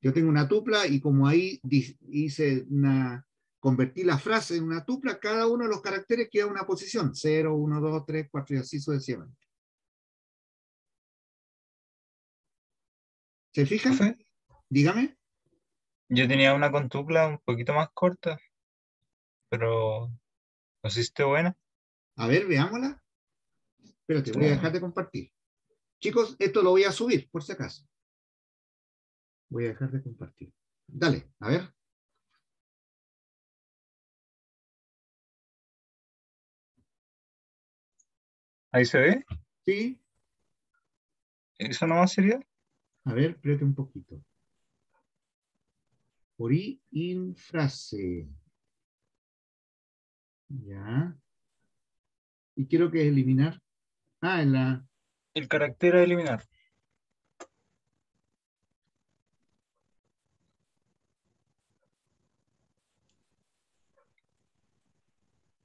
Yo tengo una tupla y como ahí hice una, convertí la frase en una tupla, cada uno de los caracteres queda en una posición, 0, 1, 2, 3, 4 y así sucesivamente. ¿Se fijan? Profe, Dígame. Yo tenía una con tupla un poquito más corta, pero no sé si buena. A ver, veámosla. Espérate, voy a dejar de compartir. Chicos, esto lo voy a subir, por si acaso. Voy a dejar de compartir. Dale, a ver. Ahí se ve. Sí, ¿Eso nomás sería? a ver, espérate un poquito. Por in frase. Ya. Y quiero que eliminar. Ah, en la. El carácter a eliminar.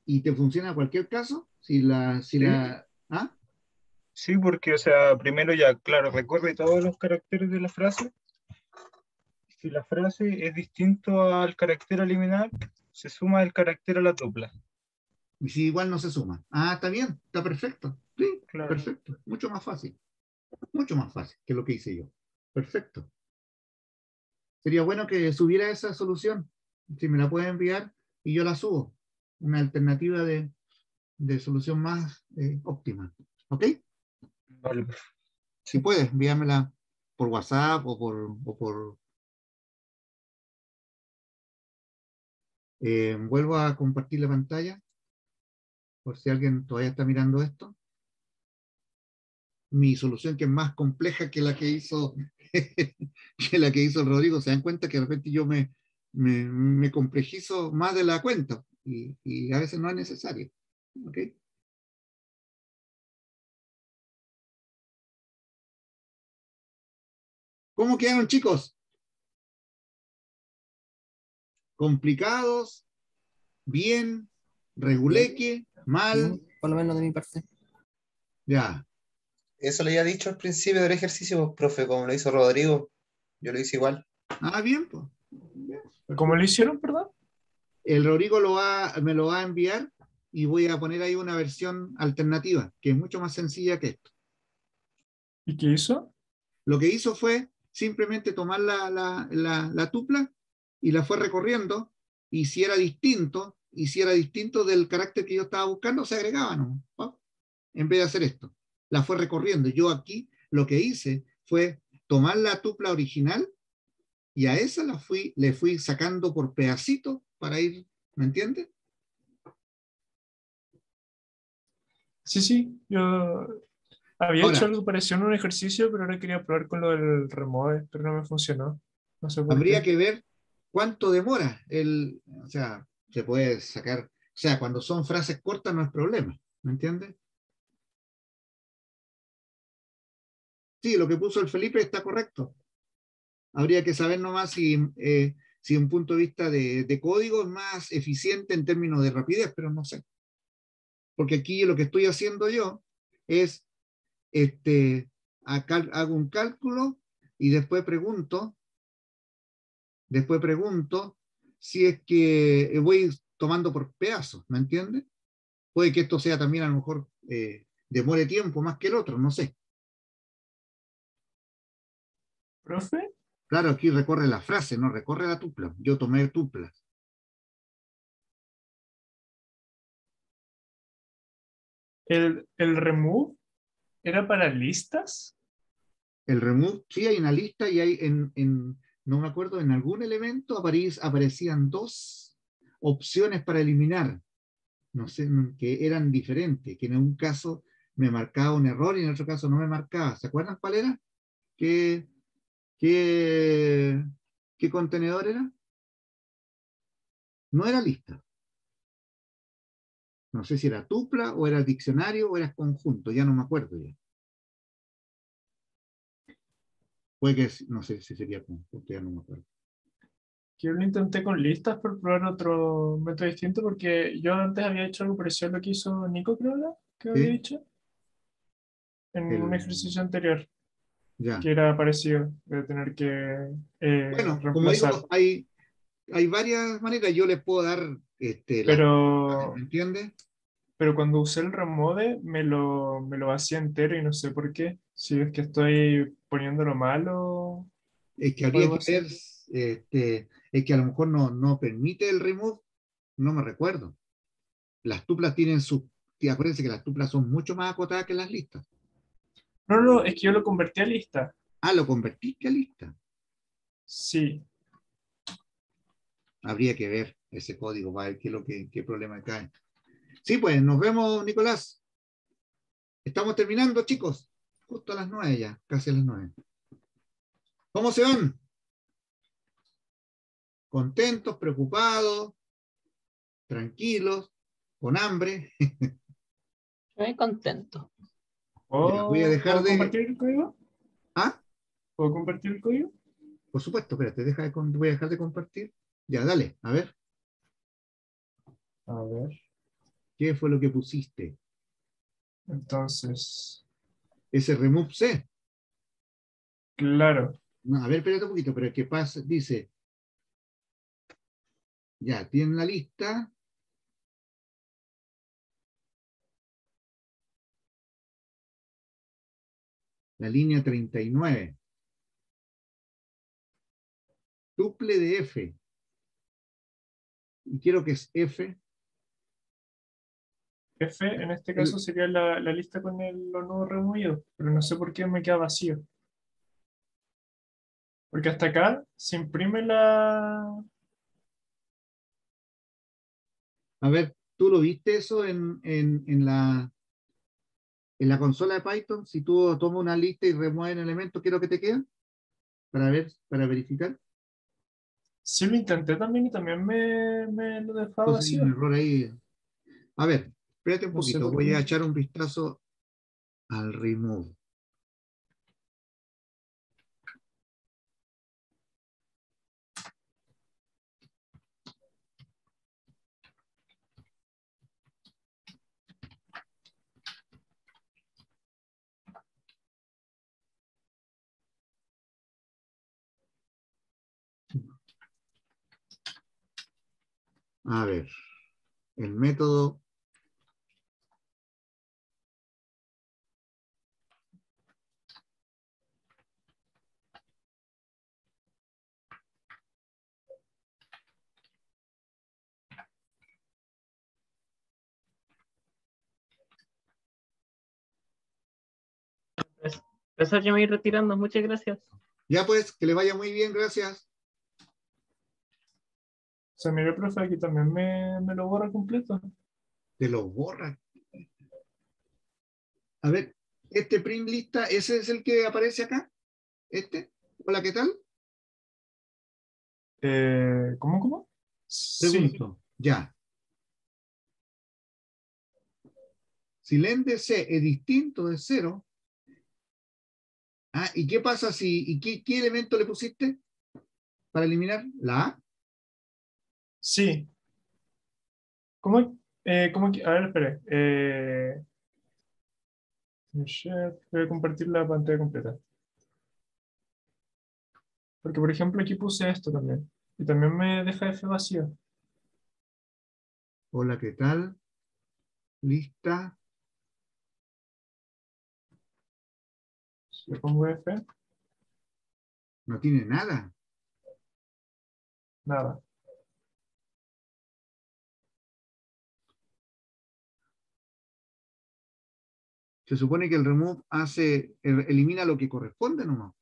¿Y te funciona cualquier caso? Si la. Si Sí. la ¿Ah? Sí, porque, o sea, primero ya, claro, recorre todos los caracteres de la frase. Si la frase es distinto al carácter a eliminar, se suma el carácter a la tupla. Y si igual no se suma. Ah, está bien, está perfecto. Sí, Claro. perfecto. Mucho más fácil. Mucho más fácil que lo que hice yo. Perfecto. Sería bueno que subiera esa solución. Si me la puede enviar y yo la subo. Una alternativa de, de solución más eh, óptima. ¿Ok? Vale, profe. Si puedes, envíamela por WhatsApp o por, o por Eh, vuelvo a compartir la pantalla por si alguien todavía está mirando esto. Mi solución que es más compleja que la que hizo que la que hizo el Rodrigo. Se dan cuenta que de repente yo me, me, me complejizo más de la cuenta y, y a veces no es necesario. ¿Ok? ¿Cómo quedaron chicos? ¿Complicados? ¿Bien? ¿Reguleque? ¿Mal? Por lo menos de mi parte. Ya. Eso le había dicho al principio del ejercicio, pues, profe, como lo hizo Rodrigo. Yo lo hice igual. Ah, bien, pues. ¿Cómo lo hicieron, perdón? El Rodrigo lo va, me lo va a enviar y voy a poner ahí una versión alternativa, que es mucho más sencilla que esto. ¿Y qué hizo? Lo que hizo fue simplemente tomar la, la, la, la tupla y la fue recorriendo, y si era distinto, y si era distinto del carácter que yo estaba buscando, se agregaba, ¿no? ¿No? En vez de hacer esto, la fue recorriendo. Yo aquí lo que hice fue tomar la tupla original y a esa la fui, le fui sacando por pedacitos para ir, ¿me entiendes? Sí, sí, yo había Ahora- hecho algo parecido en un ejercicio, pero ahora quería probar con lo del remove, pero no me funcionó. No sé por Habría qué. que ver cuánto demora el, o sea, se puede sacar, o sea, cuando son frases cortas no es problema, ¿me entiendes? Sí, lo que puso el Felipe está correcto. Habría que saber nomás si, eh, si un punto de vista de, de código es más eficiente en términos de rapidez, pero no sé. Porque aquí lo que estoy haciendo yo es, este, acá hago un cálculo y después pregunto, después pregunto si es que voy tomando por pedazos, ¿me entiendes? Puede que esto sea también a lo mejor eh, demore tiempo más que el otro, no sé. ¿Profe? Claro, aquí recorre la frase, no recorre la tupla. Yo tomé tuplas. ¿El, el remove era para listas? El remove, sí hay una lista y hay en, en no me acuerdo, en algún elemento aparec- aparecían dos opciones para eliminar. No sé, mm, que eran diferentes, que en un caso me marcaba un error y en otro caso no me marcaba. ¿Se acuerdan cuál era? ¿Qué, qué, qué contenedor era? No era lista. No sé si era tupla o era diccionario o era conjunto, ya no me acuerdo ya. Puede que, no sé si sería conjunto, ya no me acuerdo. Yo lo intenté con listas por probar otro método distinto porque yo antes había hecho algo parecido a lo que hizo Nico, creo, que había Sí. dicho en El- un ejercicio anterior, Ya. que era parecido de tener que eh, Bueno, como reemplazar. digo, hay, hay varias maneras. Yo les puedo dar, este, Pero, ¿me entiendes? pero cuando usé el remode me lo, me lo hacía entero y no sé por qué. Si es que estoy poniéndolo mal o... Es que habría que ver, este, es que a lo mejor no, no permite el remove, no me recuerdo. Las tuplas tienen su, y acuérdense que las tuplas son mucho más acotadas que las listas. No, no, es que yo lo convertí a lista. Ah, lo convertiste a lista. Sí, Habría que ver ese código para ver qué, es lo que, qué problema cae. Sí, pues nos vemos, Nicolás. Estamos terminando, chicos. Justo a las nueve ya, casi a las nueve. ¿Cómo se van? ¿Contentos, preocupados, tranquilos, con hambre? Muy contento. ¿Puedo, voy a dejar ¿puedo de- compartir el código? ¿Ah? ¿Puedo compartir el código? Por supuesto, espérate, deja de, voy a dejar de compartir. Ya, dale, a ver, A ver, ¿qué fue lo que pusiste? entonces, Ese remove C. claro, No, a ver, espérate un poquito, pero ¿qué pasa? Dice, ya, tiene la lista. La línea 39. Tuple de F. Y quiero que es F. F en este caso sería la, la lista con el, los nuevos removidos, pero no sé por qué me queda vacío. Porque hasta acá se imprime la... A ver, ¿tú lo viste eso en, en, en la, en la consola de Python? Si tú tomas una lista y remueves elementos, ¿qué es lo que te queda? Para ver, para verificar. Sí lo intenté también y también me, me lo dejaba Entonces hay vacío. un error ahí. A ver, espérate un No poquito. Voy a echar un vistazo al remove. A ver, el método Profesor, yo me voy retirando. Muchas gracias. Ya pues, que le vaya muy bien, gracias. O sea, mire, profe, aquí también me, me lo borra completo. Te lo borra. A ver, este print lista, ¿ese es el que aparece acá? ¿Este? Hola, ¿qué tal? Eh, ¿cómo, cómo? Sí, Pregunto. Ya. Si len de C es distinto de cero, Ah, ¿y qué pasa si, y qué, qué elemento le pusiste para eliminar? ¿La A? Sí. ¿Cómo? Eh, ¿cómo a ver, espere. Eh, voy a compartir la pantalla completa. Porque, por ejemplo, aquí puse esto también. Y también me deja F vacío. Hola, ¿qué tal? Lista. Le pongo F, No tiene nada. nada. Se supone que el remove hace, el- elimina lo que corresponde nomás.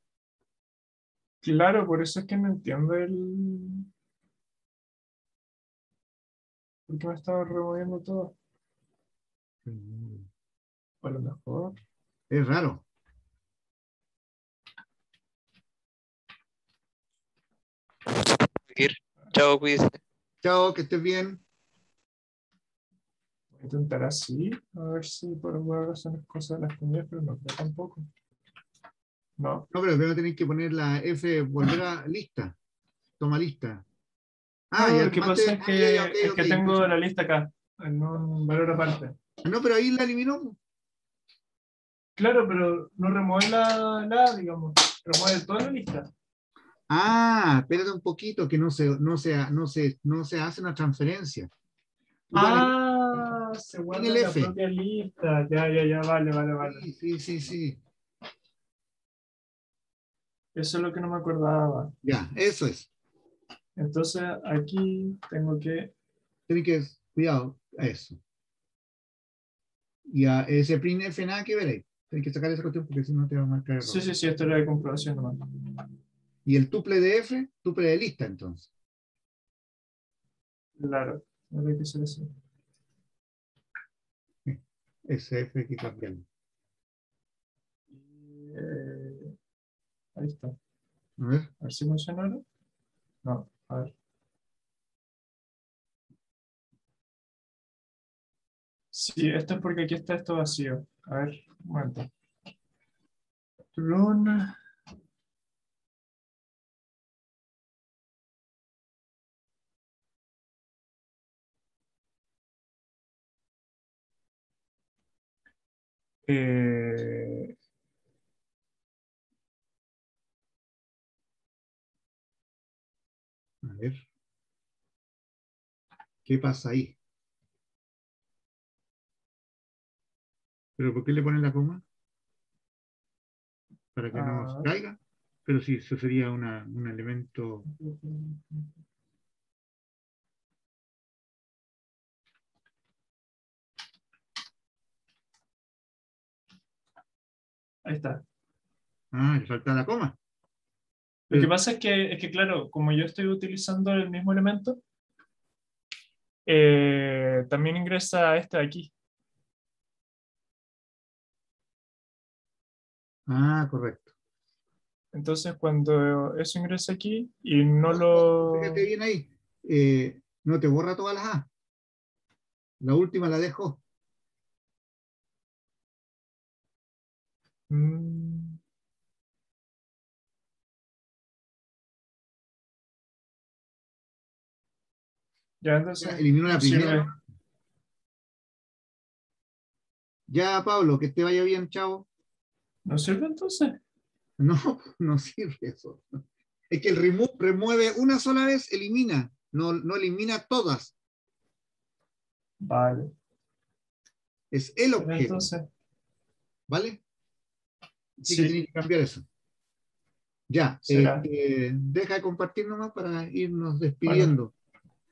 Claro, por eso es que no entiendo el... ¿Por qué me estaba removiendo todo? A lo mejor. Es raro. Chao, cuídese. Chao, que estés bien. Voy a intentar así, a ver si por alguna razón es cosa de las comidas, pero no creo tampoco. No, No, pero primero tenéis que poner la F, volver a lista. Toma lista. Ah, No, ya lo que pasa es ah, que, es que tengo la lista acá, en un valor aparte. No, pero ahí la eliminó. Claro, pero no remueve la, la digamos, remueve toda la lista. Ah, espérate un poquito, que no se, no se, no se, no se hace una transferencia. Ah, se guarda el en la F. propia lista. Ya, ya, ya, vale, vale, vale. Sí, sí, sí, sí. Eso es lo que no me acordaba. Ya, eso es. Entonces aquí tengo que. Tienes que, cuidado, a eso. Y a ese print F nada que ver ahí. Tienes que sacar esa cuestión porque si no te va a marcar error. Sí, sí, sí, esto era de comprobación nomás. Y el tuple de F, tuple de lista entonces. Claro, habría que ser así. Ese F que cambiarlo. Eh, ahí está. A ver. A ver si funciona ahora. No, a ver. Sí, esto es porque aquí está esto vacío. A ver, un momento. Run. Eh, A ver. ¿Qué pasa ahí? ¿Pero por qué le ponen la coma? Para que no Ah. se caiga. Pero sí, eso sería una- un elemento. Ahí está. Ah, le falta la coma. Lo que pasa es que, es que, claro, como yo estoy utilizando el mismo elemento, eh, también ingresa este de aquí. Ah, correcto. Entonces, cuando eso ingresa aquí y no lo... Fíjate bien ahí. eh, no te borra todas las A. La última la dejo. Ya, entonces... Ya, eliminó la no sirve. primera. Ya, Pablo, que te vaya bien, chao. ¿No sirve entonces? No, no sirve eso. Es que el remove remueve una sola vez, elimina, no, no elimina todas. Vale. Es el objeto, Entonces, ¿vale? Así Sí. que tienes que cambiar eso. Ya, este, deja de compartir nomás para irnos despidiendo.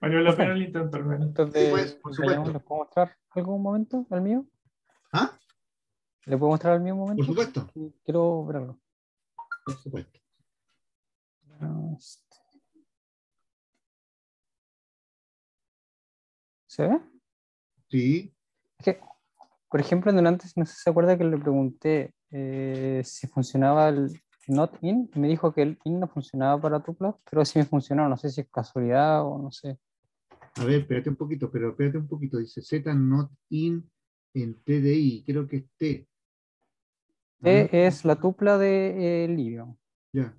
Valió la pena el intento al menos. Antes Sí, pues, por supuesto. ¿les puedo mostrar algo un momento al mío? ¿Ah? ¿Le puedo mostrar al mío un momento? Por supuesto, Quiero ver algo. por supuesto. ¿Se ve? Sí, Es que, por ejemplo, en antes, no sé si se acuerda que le pregunté eh, si funcionaba el not in, y me dijo que el in no funcionaba para tuplas, pero sí me funcionó, no sé si es casualidad o no sé. A ver, espérate un poquito, pero espérate un poquito. Dice Z not in en TDI, creo que es T. T es la tupla de eh, Livio. Ya.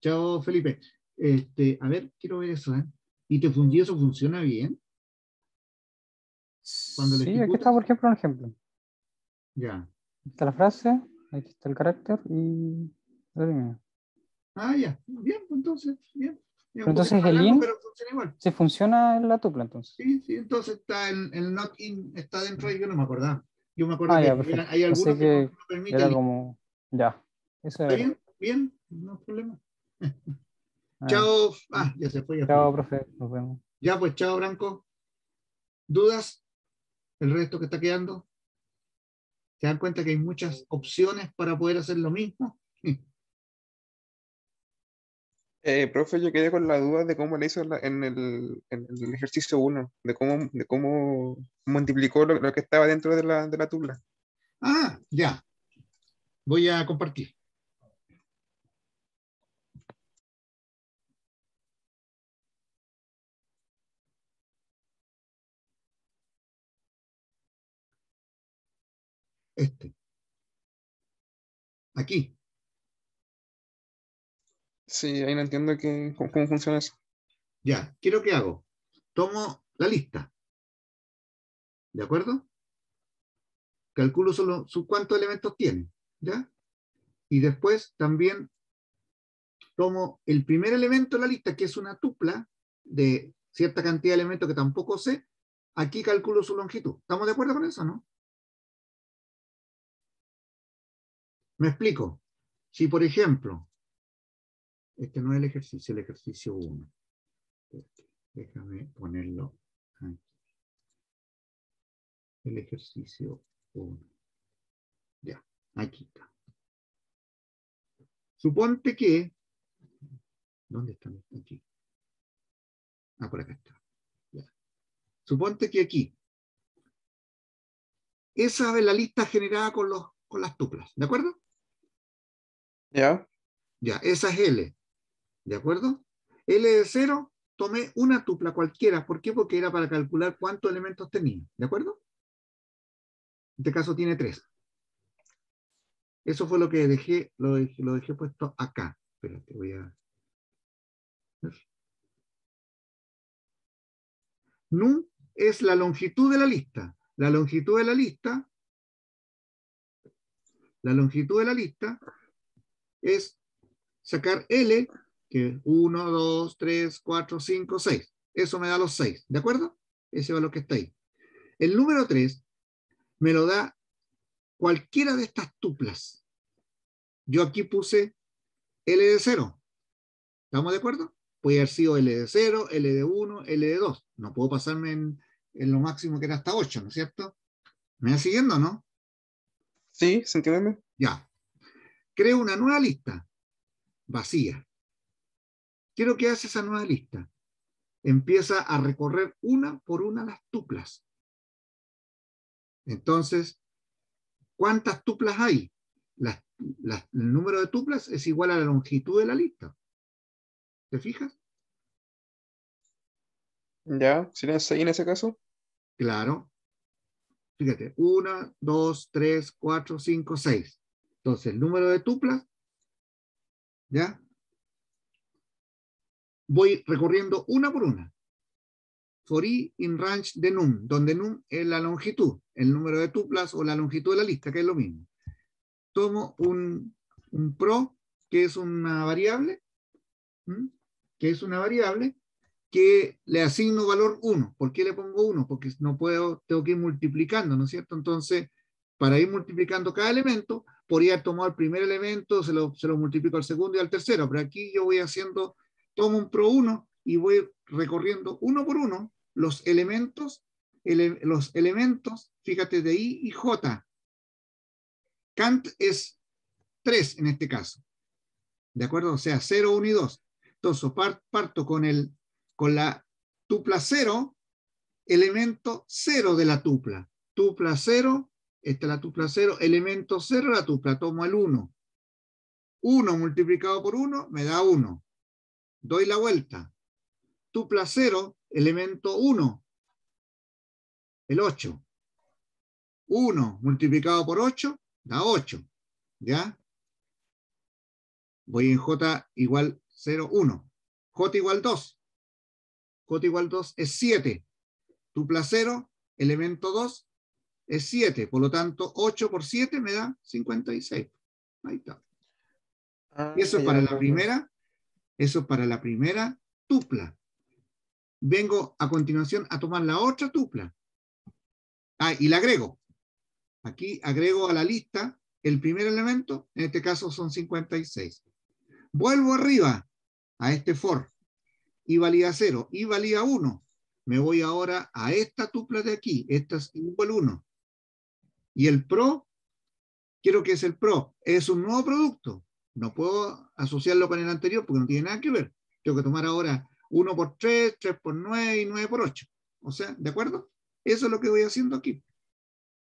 Chao, Felipe. Este, a ver, quiero ver eso, ¿eh? ¿Y te fundí eso funciona bien? Cuando Sí, aquí ejecutas. está, por ejemplo, un ejemplo. Ya. Aquí está la frase, aquí está el carácter y. Ah, ya. Bien, entonces, bien. Pero entonces el in- pero funciona igual. Sí, funciona en la tupla entonces. Sí, sí, entonces está el, el not in, está dentro y yo no me acordaba. Yo me acuerdo Ah, que ya, era- hay algunos que, que no permiten Era como, ya, eso ¿Está era. bien? Bien, no hay problema. Ah, Chao. Ah, ya se fue. Ya, Chao, fue. profe, nos vemos. ya pues, chao, Branco. ¿Dudas? ¿El resto que está quedando? ¿Se dan cuenta que hay muchas opciones para poder hacer lo mismo? Eh, profe, yo quedé con la duda de cómo le hizo en, la- en el, en el ejercicio 1, de cómo, de cómo multiplicó lo, lo que estaba dentro de la, de la tupla. Ah, ya. Voy a compartir. Este. Aquí. Sí, ahí no entiendo que, cómo, cómo funciona eso. Ya. ¿Qué es lo que hago? Tomo la lista. ¿De acuerdo? Calculo solo su, cuántos elementos tiene. ¿Ya? Y después también tomo el primer elemento de la lista, que es una tupla de cierta cantidad de elementos que tampoco sé. Aquí calculo su longitud. ¿Estamos de acuerdo con eso, no? Me explico. Si, por ejemplo, este no es el ejercicio, el ejercicio 1. Déjame ponerlo aquí. El ejercicio 1. Ya, aquí está. Suponte que. ¿Dónde está? Aquí. Ah, por acá está. Ya. Suponte que aquí. Esa es la lista generada con, los, con las tuplas. ¿De acuerdo? ¿Ya? Ya, esa es L. ¿De acuerdo? L de 0, tomé una tupla cualquiera. ¿Por qué? Porque era para calcular cuántos elementos tenía. ¿De acuerdo? En este caso tiene 3. Eso fue lo que dejé, lo dejé, puesto acá. Espérate, voy a... Num es la longitud de la lista. La longitud de la lista, la longitud de la lista es sacar L, que es 1, 2, 3, 4, 5, 6. Eso me da los 6, ¿de acuerdo? Ese valor que está ahí. El número 3 me lo da cualquiera de estas tuplas. Yo aquí puse L de 0. ¿Estamos de acuerdo? Puede haber sido L de 0, L de 1, L de 2. No puedo pasarme en, en lo máximo que era hasta 8, ¿no es cierto? ¿Me va siguiendo no? Sí, ¿se entiende? Ya. Creo una nueva lista vacía. Quiero que hace esa nueva lista. Empieza a recorrer una por una las tuplas. Entonces, ¿cuántas tuplas hay? Las- las- el número de tuplas es igual a la longitud de la lista. ¿Te fijas? ¿Ya? ¿Serían 6 en ese caso? Claro. Fíjate, 1, 2, 3, 4, 5, 6. Entonces, el número de tuplas, ¿ya? Voy recorriendo una por una. For i in range de num, donde num es la longitud, el número de tuplas o la longitud de la lista, que es lo mismo. Tomo un, un pro, que es una variable, ¿m? que es una variable, que le asigno valor 1. ¿Por qué le pongo 1? Porque no puedo, tengo que ir multiplicando, ¿no es cierto? Entonces, para ir multiplicando cada elemento, podría haber tomado el primer elemento, se lo, se lo multiplico al segundo y al tercero, pero aquí yo voy haciendo, tomo un pro 1 y voy recorriendo uno por uno los elementos, ele- los elementos, fíjate, de I y J. Kant es 3 en este caso. ¿De acuerdo? O sea, 0, 1 y 2. Entonces, par- parto con, el, con la tupla 0, elemento 0 de la tupla. Tupla 0, esta es la tupla 0, elemento 0 la tupla, tomo el 1. 1 multiplicado por 1 me da 1. Doy la vuelta. Tupla 0, elemento 1, el 8. 1 multiplicado por 8 da 8. ¿Ya? Voy en J igual 0, 1. J igual 2. J igual 2 es 7. Tupla 0, elemento 2, es 7. Por lo tanto, 8 por 7 me da 56. Ahí está. Ah, Y eso es para la primera, eso es para la primera tupla. Vengo a continuación a tomar la otra tupla. Ah, y la agrego. Aquí agrego a la lista el primer elemento, en este caso son 56. Vuelvo arriba a este for. Y valía 0, y valía 1. Me voy ahora a esta tupla de aquí. Esta es igual 1. Y el pro, quiero que es el pro, es un nuevo producto. No puedo asociarlo con el anterior porque no tiene nada que ver. Tengo que tomar ahora 1 por 3, 3 por 9 y 9 por 8. O sea, ¿de acuerdo? Eso es lo que voy haciendo aquí.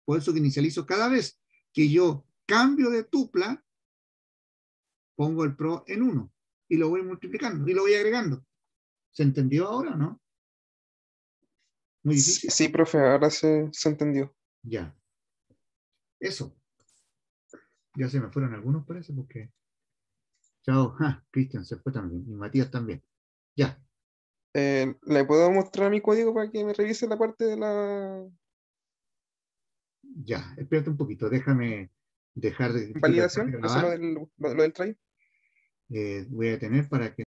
Por eso que inicializo cada vez que yo cambio de tupla, pongo el pro en 1 y lo voy multiplicando y lo voy agregando. ¿Se entendió ahora o no? Muy difícil. Sí, profe, ahora se, se entendió. Ya. Eso. Ya se me fueron algunos, parece, porque. Chao. Ah, Cristian se fue también. Y Matías también. Ya. Eh, ¿Le puedo mostrar mi código para que me revise la parte de la Ya. Espérate un poquito. Déjame dejar de. validación? de Eso lo del, lo- lo del. Eh, voy a tener para que